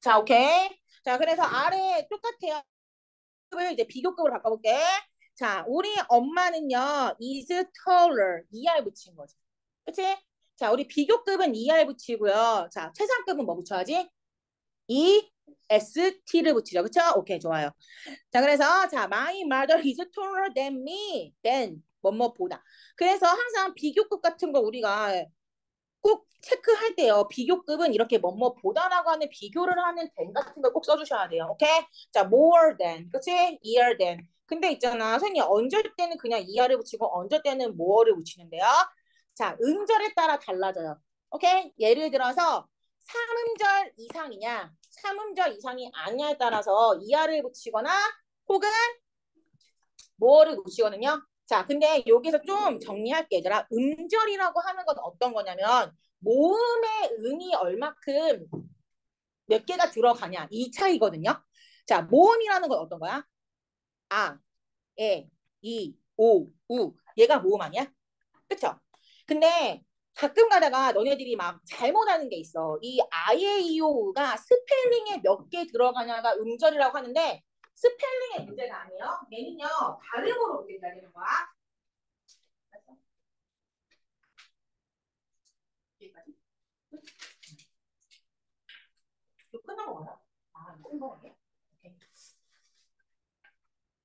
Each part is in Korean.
자, 오케이. 자, 그래서 아래 똑같아요. 이제 비교급으로 바꿔볼게. 자, 우리 엄마는요, is taller. ER 붙인 거죠. 그치? 자, 우리 비교급은 ER 붙이고요. 자, 최상급은 뭐 붙여야지? E, S, T를 붙이죠. 그쵸? 오케이, 좋아요. 자, 그래서, 자, my mother is taller than me. then, 뭐뭐보다. 그래서 항상 비교급 같은 거 우리가 꼭 체크할 때요. 비교급은 이렇게 뭐뭐보다라고 하는 비교를 하는 than 같은 걸 꼭 써주셔야 돼요. 오케이? 자, more than. 그치? ear than. 근데 있잖아. 선생님, 언절 때는 그냥 ER을 붙이고 언절 때는 more를 붙이는데요. 자, 음절에 따라 달라져요. 오케이? 예를 들어서 3음절 이상이냐, 3음절 이상이 아니냐에 따라서 ER을 붙이거나 혹은 뭐를 붙이거든요. 자, 근데 여기서 좀 정리할게 얘들아. 음절이라고 하는 건 어떤 거냐면 모음의 음이 얼마큼 몇 개가 들어가냐 이 차이거든요. 자, 모음이라는 건 어떤 거야? 아, 에, 이, 오, 우. 얘가 모음 아니야? 그쵸? 근데 가끔 가다가 너네들이 막 잘못하는 게 있어. 이 아예 이오가 스펠링에 몇 개 들어가냐가 음절이라고 하는데 스펠링의 문제가 아니에요. 얘는요 발음으로 문제가 되는 거야. 여기까지. 이거 끝난 거야? 아, 끝난 거야? 오케이.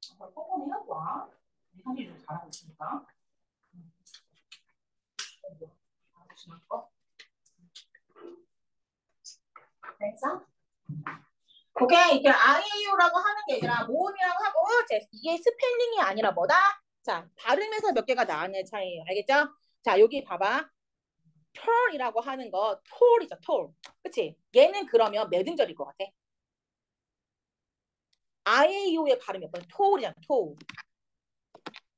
한번 꼼꼼히 해봐. 이상이 좀 잘하고 있으니까. 됐어? 오케이. 이게 아이유라고 하는 게 아니라 모음이라고 하고 이게 스펠링이 아니라 뭐다? 자, 발음에서 몇 개가 나왔는 차이예요. 알겠죠? 자, 여기 봐봐. tall이라고 하는 거 tall이죠, tall. 그치? 얘는 그러면 몇 음절일 것 같아? 아이유의 발음이 몇 번? tall이잖아, tall.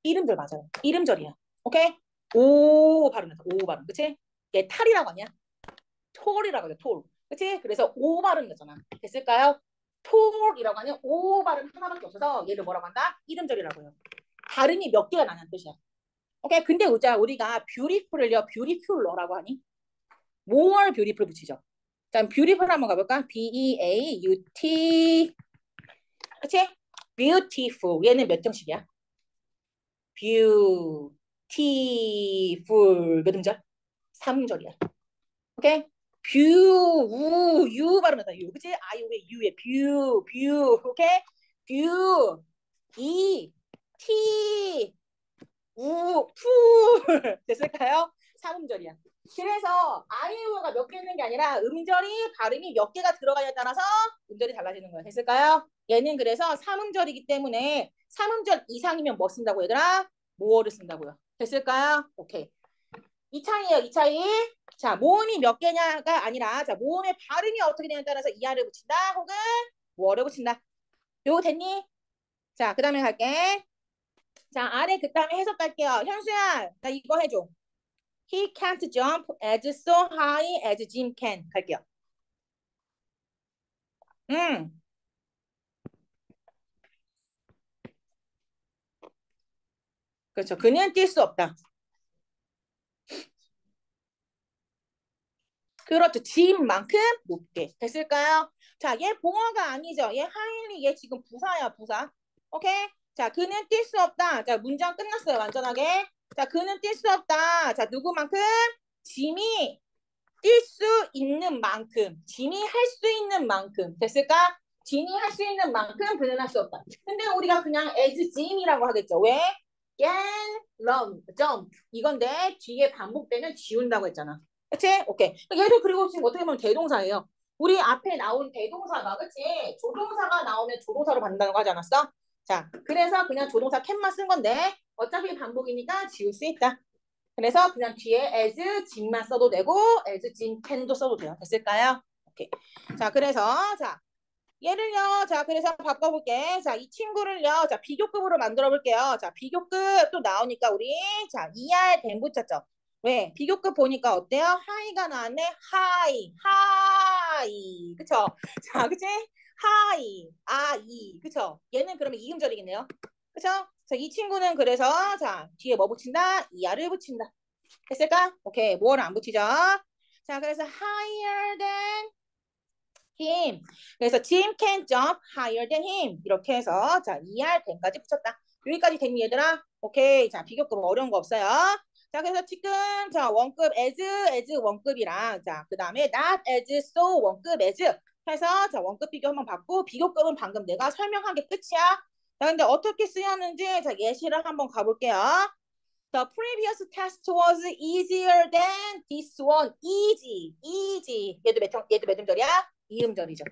일음절 맞아요. 일음절이야. 오케이? 오 발음해서 오 발음 그치? 얘 탈이라고 하냐? 톨이라고 하죠 톨 그치? 그래서 오 발음 되잖아 됐을까요? 톨이라고 하냐? 오 발음 하나밖에 없어서 얘를 뭐라고 한다? 이름절이라고 해요 발음이 몇 개가 나냐는 뜻이야 오케이 근데 우자 우리가 beautiful을요 beautiful러라고 하니? more beautiful 붙이죠 자 beautiful 한번 가볼까? B-E-A-U-T 그치? beautiful 얘는 몇 정식이야? beautiful 몇 음절? 3음절이야. 오케이? 뷰, 우, 유 발음하다. 유. 그치? 아이오의 유의 뷰, 뷰. 오케이? 뷰, 이, 티, 우, 풀. 됐을까요? 3음절이야. 그래서 아이오가 몇 개 있는 게 아니라 음절이 발음이 몇 개가 들어가냐에 따라서 음절이 달라지는 거야. 됐을까요? 얘는 그래서 3음절이기 때문에 3음절 이상이면 뭐 쓴다고 얘들아? 모어를 쓴다고요. 됐을까요? 오케이. 이 차이예요. 이 차이. 자, 모음이 몇 개냐가 아니라 자, 모음의 발음이 어떻게 되냐에 따라서 이하를 붙인다 혹은 뭐를 붙인다. 요거 됐니? 자, 그 다음에 갈게. 자, 아래 그 다음에 해석 갈게요. 현수야, 나 이거 해줘. He can't jump as so high as Jim can. 갈게요. 음. 그렇죠. 그는 뛸 수 없다. 그렇죠. 짐만큼 높게. 됐을까요? 자, 얘 봉어가 아니죠. 얘 하일리, 얘 지금 부사야, 부사. 오케이? 자, 그는 뛸 수 없다. 자, 문장 끝났어요, 완전하게. 자, 그는 뛸 수 없다. 자, 누구만큼? 짐이 뛸 수 있는 만큼. 짐이 할 수 있는 만큼. 됐을까? 짐이 할 수 있는 만큼 그는 할 수 없다. 근데 우리가 그냥 as 짐이라고 하겠죠. 왜? can, run, jump 이건데 뒤에 반복되면 지운다고 했잖아. 그치? 오케이. 얘도 그리고 지금 어떻게 보면 대동사예요. 우리 앞에 나온 대동사가 그치? 조동사가 나오면 조동사로 받는다고 하지 않았어? 자, 그래서 그냥 조동사 can만 쓴 건데 어차피 반복이니까 지울 수 있다. 그래서 그냥 뒤에 as, 진만 써도 되고 as, 진, can도 써도 돼요. 됐을까요? 오케이. 자, 그래서 자 얘를요. 자, 그래서 바꿔볼게. 자, 이 친구를요. 자, 비교급으로 만들어 볼게요. 자, 비교급 또 나오니까 우리 자, ER than 붙였죠. 왜? 비교급 보니까 어때요? high가 나왔네. high, high. 그쵸? 자, 그치? 하이, 아이. 그쵸? 얘는 그러면 이음절이겠네요. 그쵸? 자, 이 친구는 그래서 자, 뒤에 뭐 붙인다? ER을 붙인다. 됐을까? 오케이. 뭐를 안 붙이죠? 자, 그래서 higher than him. 그래서 Jim can jump higher than him. 이렇게 해서 자, ER than까지 붙였다. 여기까지 됐니 얘들아? 오케이. 자, 비교급 어려운 거 없어요. 자, 그래서 지금 자, 원급 as as 원급이랑 자, 그다음에 not as so 원급 as 해서 자, 원급 비교 한번 받고 비교급은 방금 내가 설명한 게 끝이야. 자, 근데 어떻게 쓰였는지 자, 예시를 한번 가볼게요. The previous test was easier than this one. Easy, easy. 얘도 몇, 얘도 몇 음절이야? 이음절이죠.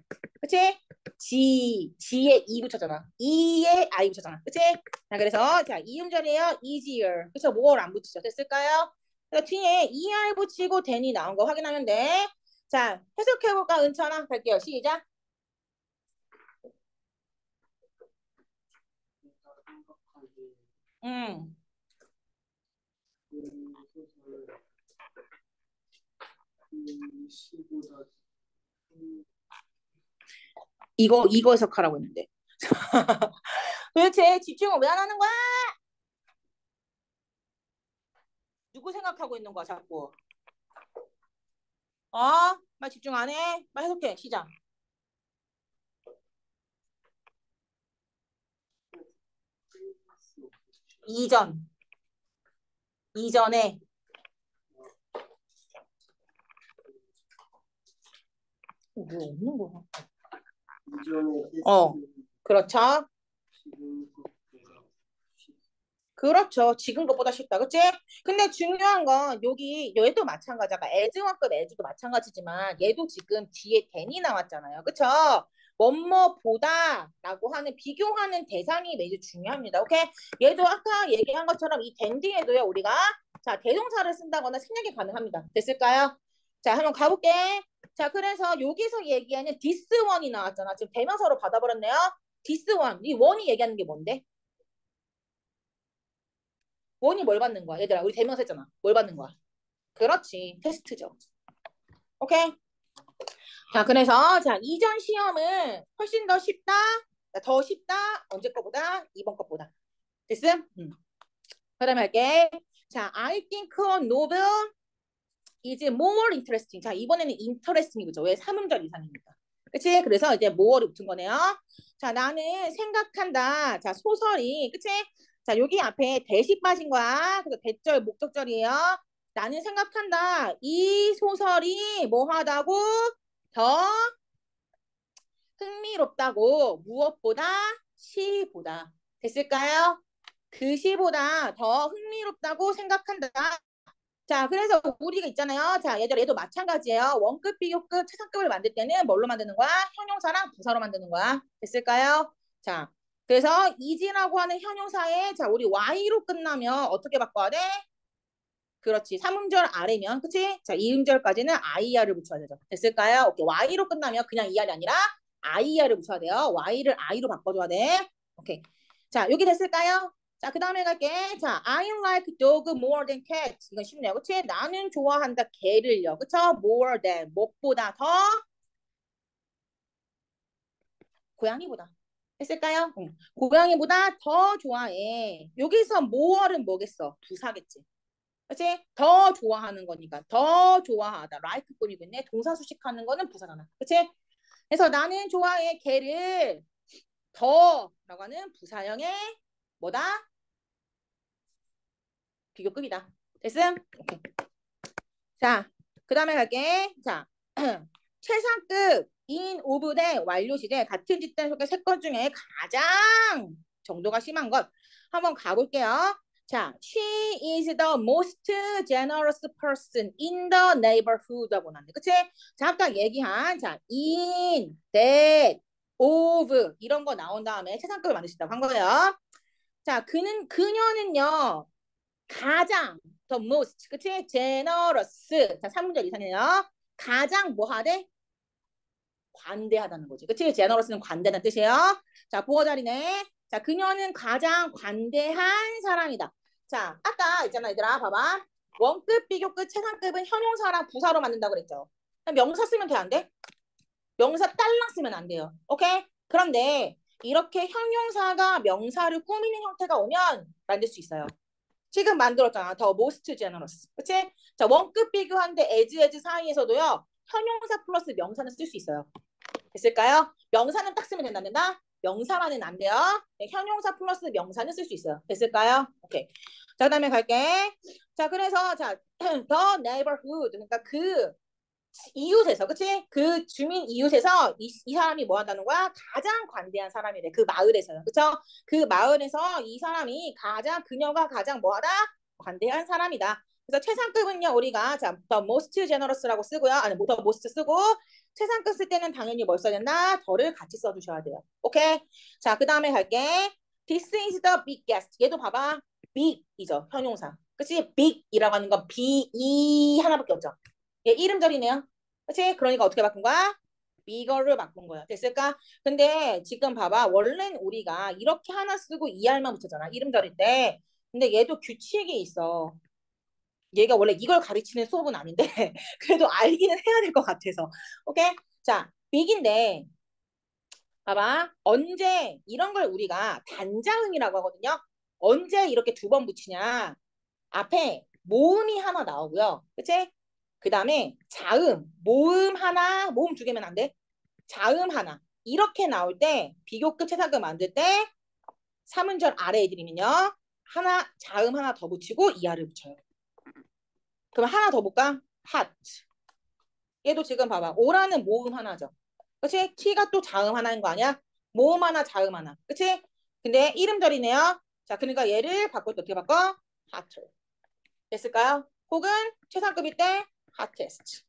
그치? 지, 지에 이 붙였잖아. 이에 아이 붙였잖아. 그치? 자, 그래서 자, 이음절이에요. easier. 그쵸? 뭐를 안 붙이죠? 됐을까요? 그래서 뒤에 er 붙이고 then이 나온 거 확인하면 돼. 자, 해석해볼까? 은찬아? 갈게요. 시작. 음. 이거 이거 해석하라고 했는데 도대체 집중을 왜 안 하는 거야? 누구 생각하고 있는 거야 자꾸 어? 말 집중 안 해? 말 해석해 시작 이전 이전에 뭐 없는 거야 어. 그렇죠 그렇죠. 지금 것보다 쉽다. 그치? 근데 중요한 건 여기 얘도 마찬가지야. 에즈원급 에즈도 마찬가지지만 얘도 지금 뒤에 댄이 나왔잖아요. 그쵸? 뭐뭐보다 라고 하는 비교하는 대상이 매우 중요합니다. 오케이? 얘도 아까 얘기한 것처럼 이 댄 뒤에도요. 우리가 자 대동사를 쓴다거나 생략이 가능합니다. 됐을까요? 자 한번 가볼게. 자 그래서 여기서 얘기하는 one이 나왔잖아. 지금 대명사로 받아버렸네요. one. 이 one이 얘기하는 게 뭔데? 원이 뭘 받는 거야? 얘들아, 우리 대명사 했잖아. 뭘 받는 거야? 그렇지. 테스트죠. 오케이? 자, 그래서 자 이전 시험은 훨씬 더 쉽다. 더 쉽다. 언제 거보다? 이번 것보다. 됐음? 음. 그 다음에 할게. 자, I think a novel is more interesting. 자, 이번에는 interesting이 그죠? 왜? 삼음절 이상이니까. 그치? 그래서 이제 more이 붙은 거네요. 자, 나는 생각한다. 자, 소설이. 그치? 자, 여기 앞에 대시 빠진 거야. 그래서 대절, 목적절이에요. 나는 생각한다. 이 소설이 뭐하다고? 더 흥미롭다고. 무엇보다? 시보다. 됐을까요? 그 시보다 더 흥미롭다고 생각한다. 자, 그래서 우리가 있잖아요. 자, 얘들 얘도 마찬가지예요. 원급, 비교급, 최상급을 만들 때는 뭘로 만드는 거야? 형용사랑 부사로 만드는 거야. 됐을까요? 자, 그래서 이지라고 하는 현용사에 자 우리 y로 끝나면 어떻게 바꿔야 돼? 그렇지. 3음절 아래면 그치? 자 2음절까지는 ir을 붙여야 되죠. 됐을까요? 오케이. y로 끝나면 그냥 er이 아니라 ir을 붙여야 돼요. y를 i로 바꿔줘야 돼. 오케이. 자 여기 됐을까요? 자, 그 다음에 갈게. 자, I like dog more than cat. 이건 쉽네요. 그치? 나는 좋아한다 개를요. 그쵸? more than, 무엇보다 더 고양이보다. 했을까요? 응. 고양이보다 더 좋아해. 여기서 more는 뭐겠어? 부사겠지. 그치? 더 좋아하는 거니까. 더 좋아하다. like 꾸미고 있네. 동사 수식하는 거는 부사잖아. 그치? 그래서 나는 좋아해. 걔를 더 라고 하는 부사형의 뭐다? 비교급이다. 됐음? 자, 그 다음에 갈게. 자, 최상급 in of that 완료 시제 같은 집단 속의 세 건 중에 가장 정도가 심한 것 한번 가볼게요. 자, she is the most generous person in the neighborhood 하고 나는데 그치? 자, 아까 얘기한 자, in, that, of 이런 거 나온 다음에 최상급을 만드신다고 한 거예요. 자, 그는 그녀는요. 가장 the most 그치? generous 자, 3문절 이상이에요. 가장 뭐 하대? 관대하다는 거지. 그치? 제너러스는 관대하다는 뜻이에요. 자, 부어 자리네. 자, 그녀는 가장 관대한 사람이다. 자, 아까 있잖아, 얘들아. 봐봐. 원급, 비교급, 최상급은 현용사랑 부사로 만든다고 그랬죠. 명사 쓰면 돼, 안 돼? 명사 딸랑 쓰면 안 돼요. 오케이? 그런데 이렇게 형용사가 명사를 꾸미는 형태가 오면 만들 수 있어요. 지금 만들었잖아. 더 most generous. 그치? 자, 원급 비교한데 as, as 사이에서도요. 형용사 플러스 명사는 쓸 수 있어요. 됐을까요? 명사는 딱 쓰면 된다, 안 된다? 명사만은 안 돼요. 네, 현용사 플러스 명사는 쓸 수 있어요. 됐을까요? 오케이. 자, 그다음에 갈게. 자, 그래서 자, the neighborhood 그러니까 그 이웃에서 그치? 그 주민 이웃에서 이, 이 사람이 뭐 한다는 거야? 가장 관대한 사람이래. 그 마을에서요. 그쵸? 그 마을에서 이 사람이 가장 그녀가 가장 뭐하다? 관대한 사람이다. 그래서 최상급은요 우리가 자 the most generous라고 쓰고요. 아니 the most 쓰고 최상급 쓸 때는 당연히 뭘 써야 된다? 더를 같이 써주셔야 돼요. 오케이? 자, 그 다음에 갈게. This is the biggest. 얘도 봐봐. big이죠. 현용사. 그치? big이라고 하는 건 b, e 하나밖에 없죠. 얘 이름절이네요. 그치? 그러니까 어떻게 바꾼 거야? bigger를 바꾼 거야. 됐을까? 근데 지금 봐봐. 원래는 우리가 이렇게 하나 쓰고 er만 붙였잖아. 이름절일 때. 근데 얘도 규칙이 있어. 얘가 원래 이걸 가르치는 수업은 아닌데 그래도 알기는 해야 될 것 같아서 오케이 자 big인데 봐봐 언제 이런 걸 우리가 단자음이라고 하거든요 언제 이렇게 두 번 붙이냐 앞에 모음이 하나 나오고요 그치 그 다음에 자음 모음 하나 모음 두 개면 안 돼 자음 하나 이렇게 나올 때 비교급 최상급 만들 때 삼음절 아래 애들이면요 하나 자음 하나 더 붙이고 이하를 붙여요 그럼 하나 더 볼까? hot. 얘도 지금 봐봐. 오라는 모음 하나죠. 그치? 키가 또 자음 하나인 거 아니야? 모음 하나, 자음 하나. 그치? 근데 이름절이네요. 자, 그러니까 얘를 바꿀 때 어떻게 바꿔? hotter. 됐을까요? 혹은 최상급일 때 hottest.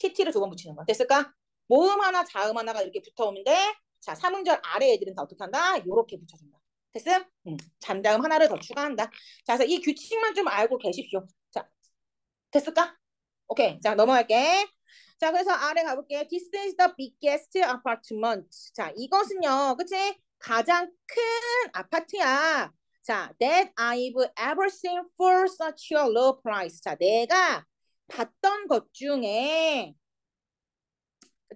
tt를 두 번 붙이는 거야. 됐을까? 모음 하나, 자음 하나가 이렇게 붙어오는데 자, 삼음절 아래 애들은 다 어떻게 한다? 이렇게 붙여준다. 됐음? 음, 잔다음 하나를 더 추가한다. 자, 그래서 이 규칙만 좀 알고 계십시오. 자, 됐을까? 오케이. 자, 넘어갈게. 자, 그래서 아래 가볼게. This is the biggest apartment. 자, 이것은요. 그치? 가장 큰 아파트야. 자, that I've ever seen for such a low price. 자, 내가 봤던 것 중에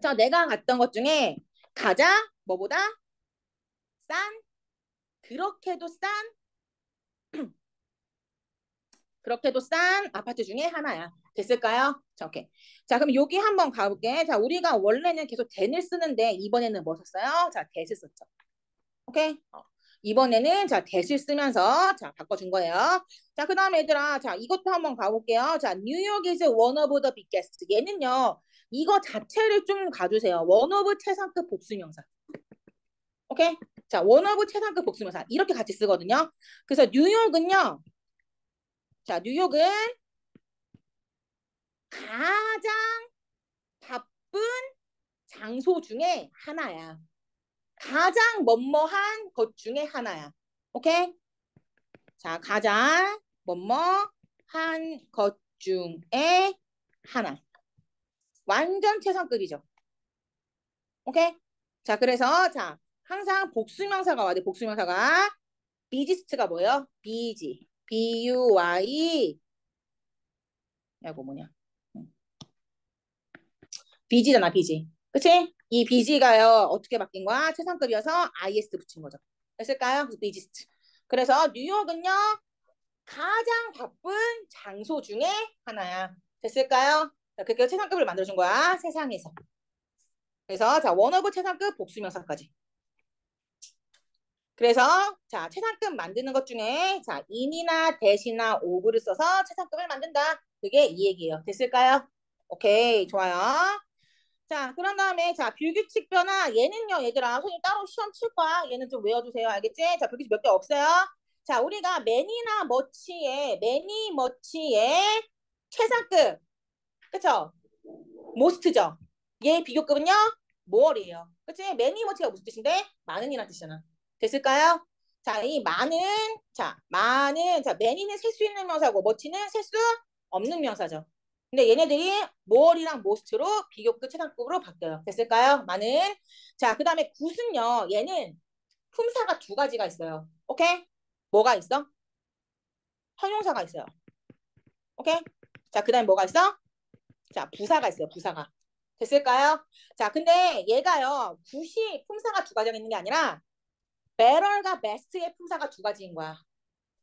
자, 내가 갔던 것 중에 가장 뭐보다 싼 그렇게도 싼 그렇게도 싼 아파트 중에 하나야. 됐을까요? 자, 오케이. 자, 그럼 여기 한번 가볼게. 자, 우리가 원래는 계속 then을 쓰는데 이번에는 뭐 썼어요? 자, that을 썼죠. 오케이? 어. 이번에는 자, that을 쓰면서 자, 바꿔준 거예요. 자, 그 다음에 얘들아, 자, 이것도 한번 가볼게요. 자, 뉴욕 is one of the biggest. 얘는요, 이거 자체를 좀 가주세요. of 최상급 복수명사. 오케이? 자, of 최상급 복수명사. 이렇게 같이 쓰거든요. 그래서 뉴욕은요, 자, 뉴욕은 가장 바쁜 장소 중에 하나야. 가장 뭐뭐한 것 중에 하나야. 오케이? 자, 가장 뭐뭐한 것 중에 하나. 완전 최상급이죠. 오케이? 자, 그래서 자, 항상 복수명사가 와야 돼. 복수명사가 비지스트가 뭐예요? 비지. B-U-Y 이거 뭐냐 비지잖아 비지 그치? 이 비지가요 어떻게 바뀐 거야? 최상급이어서 iest 붙인 거죠 됐을까요? busiest 그래서 뉴욕은요 가장 바쁜 장소 중에 하나야 됐을까요? 자, 그렇게 최상급을 만들어준 거야 세상에서 그래서 자 원어브 최상급 복수명사까지 그래서 자 최상급 만드는 것 중에 자 in이나 대시나 오브를 써서 최상급을 만든다. 그게 이 얘기예요. 됐을까요? 오케이 좋아요. 자 그런 다음에 자 불규칙 변화 얘는요 얘들아 손님 따로 시험 칠 거야. 얘는 좀 외워주세요. 알겠지? 자 불규칙 몇 개 없어요. 자 우리가 매니나 머치의 매니 머치의 최상급 그쵸? 모스트죠. 얘 비교급은요 모어이에요 그치? 매니 머치가 무슨 뜻인데? 많은이란 뜻이잖아. 됐을까요? 자, 이 많은, 자, 많은, 자, many는 셀 수 있는 명사고, 멋지는 셀 수 없는 명사죠. 근데 얘네들이 more이랑 most로 비교급 최상급으로 바뀌어요. 됐을까요? 많은. 자, 그 다음에 굿은요, 얘는 품사가 두 가지가 있어요. 오케이? 뭐가 있어? 형용사가 있어요. 오케이? 자, 그 다음에 뭐가 있어? 자, 부사가 있어요. 부사가. 됐을까요? 자, 근데 얘가요, 굿이 품사가 두 가지가 있는 게 아니라 better가 best의 품사가 두 가지인 거야.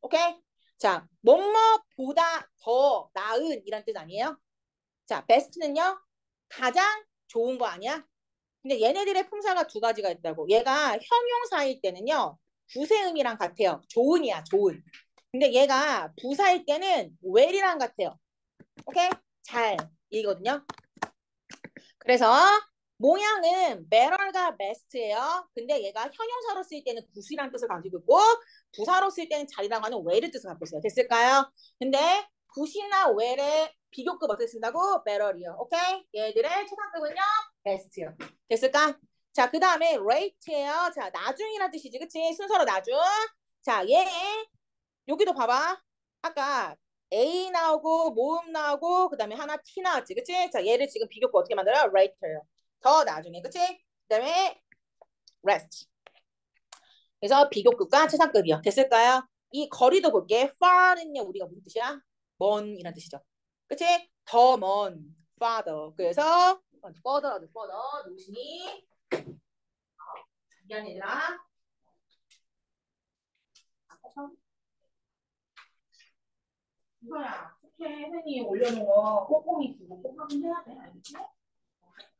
오케이? 자, 뭐뭐보다 더 나은 이란 뜻 아니에요? 자, best는요. 가장 좋은 거 아니야? 근데 얘네들의 품사가 두 가지가 있다고. 얘가 형용사일 때는요. 부세음이랑 같아요. 좋은이야, 좋은. 근데 얘가 부사일 때는 well이랑 같아요. 오케이? 잘 이거든요. 그래서 모양은 better가 best예요. 근데 얘가 형용사로 쓸 때는 구수라는 뜻을 가지고 있고 부사로 쓸 때는 잘이라고 하는 well의 뜻을 갖고 있어요. 됐을까요? 근데 굿이나 well의 비교급 어떻게 쓴다고? better이요. 오케이? 얘들의 최상급은요? best요. 됐을까? 자, 그 다음에 rate예요. 자, 나중이라는 뜻이지. 그치? 순서로 나중. 자, 얘 여기도 봐봐. 아까 A 나오고 모음 나오고 그 다음에 하나 T 나왔지. 그치? 자, 얘를 지금 비교급 어떻게 만들어요? rate예요. 더 나중에. 그치? 그 다음에 rest. 그래서 비교급과 최상급이요. 됐을까요? 이 거리도 볼게. far는요. 우리가 무슨 뜻이야? 먼 이란 뜻이죠. 그치? 더 먼. farther. 그래서 further, further. 노신이 미안 얘들아. 이거야. 이렇게 선생님 올려놓은 거 꼼꼼히 두고 꼭 확인해야 돼. 알겠지?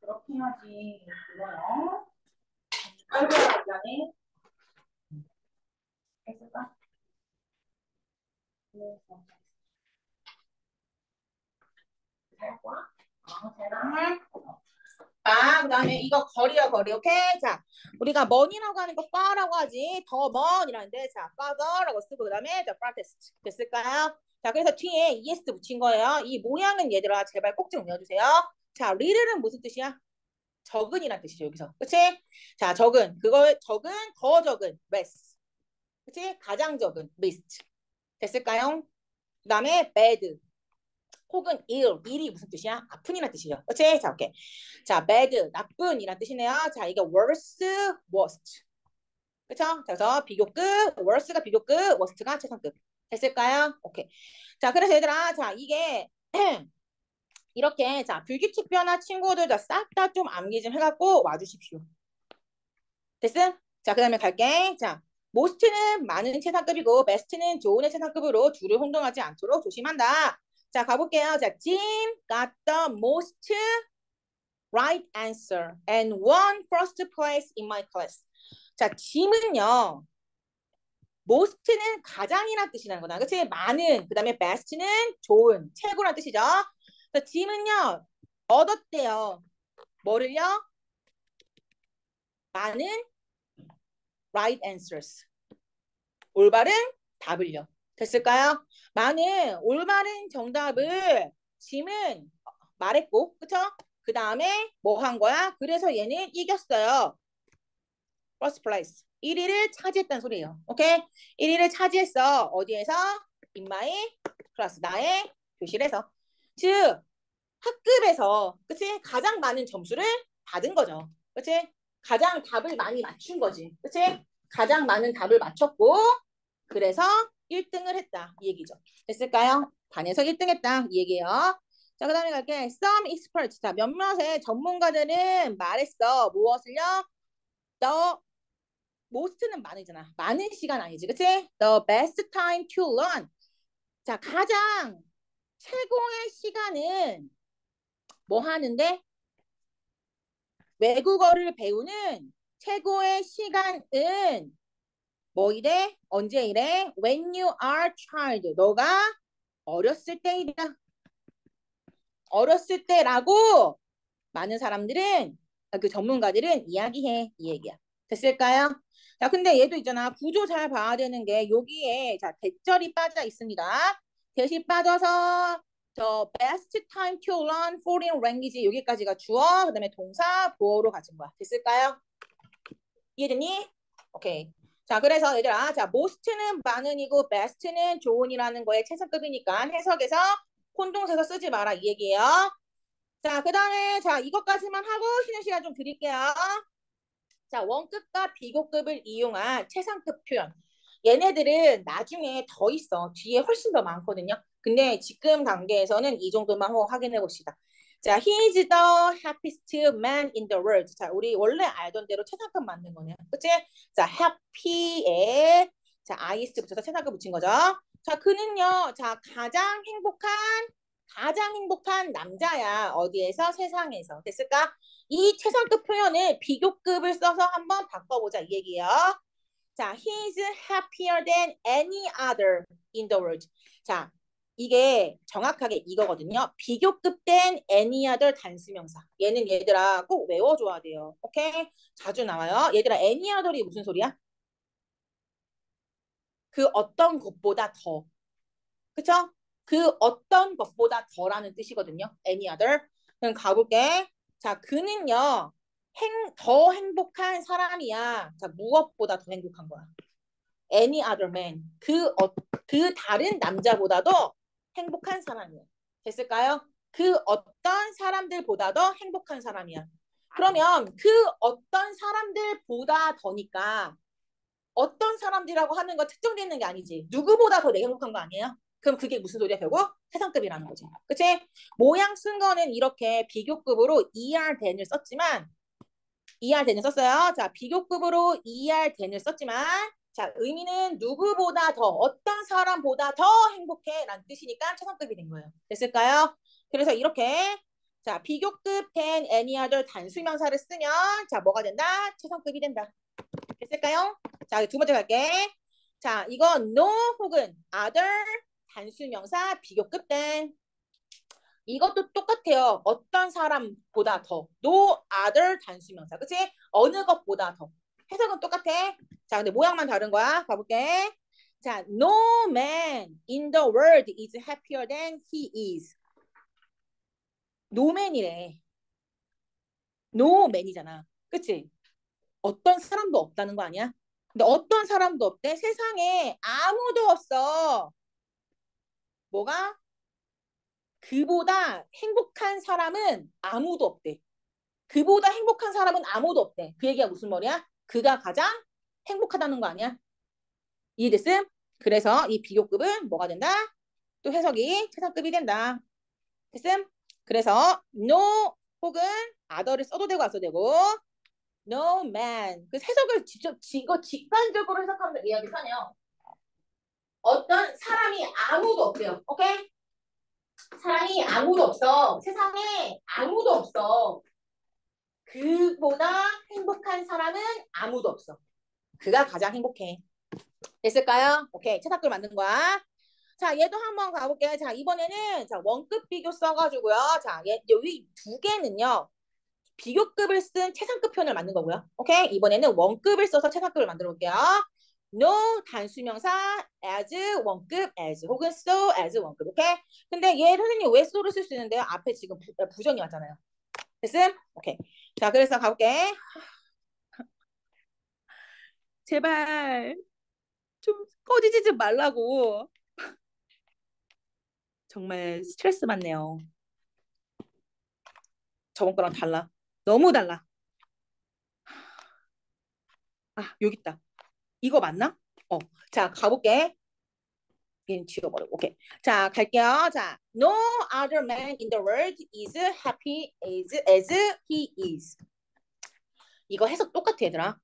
그렇게 해야지. 이거요. 아이고, 미안해. 했을까? 아, 그 다음에 이거 거리야, 거리. 오케이? 자, 우리가 먼이라고 하는 거 far라고 하지. 더 먼이라는데, 자, farther라고 쓰고, 그 다음에, 자, farthest. 됐을까요? 자, 그래서 뒤에 es 붙인 거예요. 이 모양은 얘들아, 제발 꼭 좀 외워주세요. 자, 리를은 무슨 뜻이야? 적은이란 뜻이죠, 여기서. 그치? 자, 적은. 그거, 적은, 더 적은, less. 그치? 가장 적은, least. 됐을까요? 그 다음에 bad. 혹은 ill, ill이 무슨 뜻이야? 아픈이란 뜻이죠. 그치? 자, 오케이. 자, bad, 나쁜이란 뜻이네요. 자, 이게 worse, worst. 그쵸? 자, 그래서 비교급, worse가 비교급, worst가 최상급. 됐을까요? 오케이. 자, 그래서 얘들아, 자, 이게 이렇게 자, 불규칙 변화 친구들 싹다 좀 암기 좀 해갖고 와주십시오. 됐음? 자, 그 다음에 갈게. 자, most는 많은 최상급이고 best는 좋은 최상급으로 둘을 혼동하지 않도록 조심한다. 자, 가볼게요. 자, Jim got the most right answer and won first place in my class. 자, 짐은요. most는 가장이란 뜻이라는 거다. 그치? 많은. 그 다음에 best는 좋은, 최고란 뜻이죠. 자, 짐은요. 얻었대요. 뭐를요? 많은 right answers. 올바른 답을요. 됐을까요? 많은 올바른 정답을 짐은 말했고, 그쵸? 그 다음에 뭐 한 거야? 그래서 얘는 이겼어요. first place. 1위를 차지했다는 소리예요. 오케이? 1위를 차지했어. 어디에서? 인마의 클래스. 나의 교실에서. 즉, 학급에서, 그치? 가장 많은 점수를 받은 거죠. 그치? 가장 답을 많이 맞춘 거지. 그치? 가장 많은 답을 맞췄고, 그래서 1등을 했다. 이 얘기죠. 됐을까요? 반에서 1등 했다. 이 얘기예요. 자, 그 다음에 갈게. Some experts. 자, 몇몇의 전문가들은 말했어. 무엇을요? The most는 많이잖아. 많은 시간 아니지. 그치? The best time to learn. 자, 가장 최고의 시간은 뭐 하는데? 외국어를 배우는 최고의 시간은 뭐 이래? 언제 이래? When you are child. 너가 어렸을 때이다. 어렸을 때라고 많은 사람들은 그 전문가들은 이야기해 이 얘기야. 됐을까요? 자, 근데 얘도 있잖아. 구조 잘 봐야 되는 게 여기에 자 대절이 빠져 있습니다. 대시 빠져서 저 best time to learn foreign language 여기까지가 주어 그 다음에 동사 보어로 가진 거야. 됐을까요? 이해되니? 오케이. 자, 그래서 얘들아, 자, most는 많은이고 best는 좋은이라는 거에 최상급이니까 해석에서 혼동해서 쓰지 마라 이 얘기예요. 자, 그 다음에 자 이것까지만 하고 쉬는 시간 좀 드릴게요. 자, 원급과 비고급을 이용한 최상급 표현. 얘네들은 나중에 더 있어. 뒤에 훨씬 더 많거든요. 근데 지금 단계에서는 이 정도만 확인해 봅시다. 자, he is the happiest man in the world. 자, 우리 원래 알던 대로 최상급 맞는 거네요. 그치? 자, happy에 자, is 붙여서 최상급 붙인 거죠. 자, 그는요. 자, 가장 행복한 가장 행복한 남자야. 어디에서? 세상에서. 됐을까? 이 최상급 표현을 비교급을 써서 한번 바꿔보자. 이 얘기예요. 자, he is happier than any other in the world. 자, 이게 정확하게 이거거든요. 비교급된 any other 단수명사. 얘는 얘들아 꼭 외워줘야 돼요. 오케이? 자주 나와요. 얘들아 any other이 무슨 소리야? 그 어떤 것보다 더. 그쵸? 그 어떤 것보다 더라는 뜻이거든요. any other. 그럼 가볼게. 자, 그는요. 행, 더 행복한 사람이야. 자, 무엇보다 더 행복한 거야. any other man. 그, 어, 그 다른 남자보다도 행복한 사람이야. 됐을까요? 그 어떤 사람들보다도 행복한 사람이야. 그러면 그 어떤 사람들보다 더니까 어떤 사람들이라고 하는 거 특정되는 게 아니지. 누구보다 더 내가 행복한 거 아니에요? 그럼 그게 무슨 소리야 결국? 해상급이라는 거지. 그치? 모양 쓴 거는 이렇게 비교급으로 ER than을 썼지만 ER than을 썼어요. 자, 비교급으로 ER than을 썼지만 자, 의미는 누구보다 더, 어떤 사람보다 더 행복해 라는 뜻이니까 최상급이 된 거예요. 됐을까요? 그래서 이렇게 자, 비교급 than any other 단수명사를 쓰면 자, 뭐가 된다? 최상급이 된다. 됐을까요? 자, 두 번째 갈게. 자, 이건 no 혹은 other 단수명사 비교급 된 이것도 똑같아요. 어떤 사람보다 더. no other 단수명사. 그치? 어느 것보다 더. 해석은 똑같아. 자, 근데 모양만 다른 거야. 봐볼게. 자, no man in the world is happier than he is. no man이래. no man이잖아. 그치? 어떤 사람도 없다는 거 아니야? 근데 어떤 사람도 없대? 세상에 아무도 없어. 뭐가? 그보다 행복한 사람은 아무도 없대. 그보다 행복한 사람은 아무도 없대. 그 얘기가 무슨 말이야? 그가 가장 행복하다는 거 아니야? 이해됐음? 그래서 이 비교급은 뭐가 된다? 또 해석이 최상급이 된다. 됐음? 그래서 no 혹은 other를 써도 되고 안 써도 되고 no man 그 해석을 직접 이거 직관적으로 해석하면 이야기 하네요. 어떤 사람이 아무도 없대요. 오케이? 사람이 아무도 없어. 세상에 아무도 없어. 그보다 행복한 사람은 아무도 없어. 그가 가장 행복해. 됐을까요? 오케이. 채탁글 만든 거야. 자, 얘도 한번 가볼게요. 자, 이번에는 자 원급 비교 써가지고요. 자, 얘, 여기 두 개는요. 비교급을 쓴 최상급 표현을 만든 거고요. 오케이? 이번에는 원급을 써서 최상급을 만들어 볼게요. No 단수명사 as 원급 as 혹은 so as 원급. 오케이? 근데 얘 선생님 왜 so를 쓸 수 있는데요? 앞에 지금 부, 부정이 왔잖아요. 됐음? 오케이. 자, 그래서 가볼게. 제발 좀 꺼지지 좀 말라고. 정말 스트레스 받네요. 저번 거랑 달라. 너무 달라. 아, 여기 있다. 이거 맞나? 어, 자, 가볼게. 얘는 지워버려. 오케이. 자, 갈게요. 자, no other man in the world is happy as, as he is. 이거 해석 똑같아, 얘들아.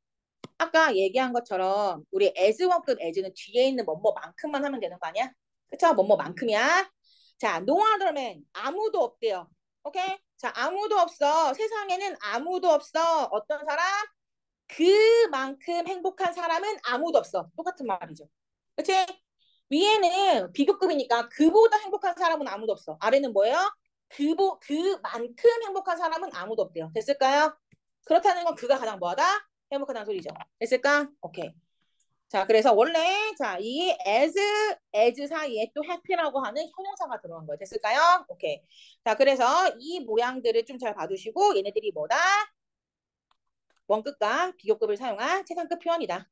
아까 얘기한 것처럼 우리 as 원급 as는 뒤에 있는 뭐뭐만큼만 하면 되는 거 아니야? 그쵸? 뭐뭐만큼이야. 자, no other man. 아무도 없대요. 오케이? 자, 아무도 없어. 세상에는 아무도 없어. 어떤 사람? 그만큼 행복한 사람은 아무도 없어. 똑같은 말이죠. 그치? 위에는 비교급이니까 그보다 행복한 사람은 아무도 없어. 아래는 뭐예요? 그보, 그만큼 행복한 사람은 아무도 없대요. 됐을까요? 그렇다는 건 그가 가장 뭐하다? 행복하다는 소리죠. 됐을까? 오케이. 자, 그래서 원래 자, 이 as, as 사이에 또 happy라고 하는 형용사가 들어간 거예요. 됐을까요? 오케이. 자, 그래서 이 모양들을 좀 잘 봐두시고 얘네들이 뭐다? 원급과 비교급을 사용한 최상급 표현이다.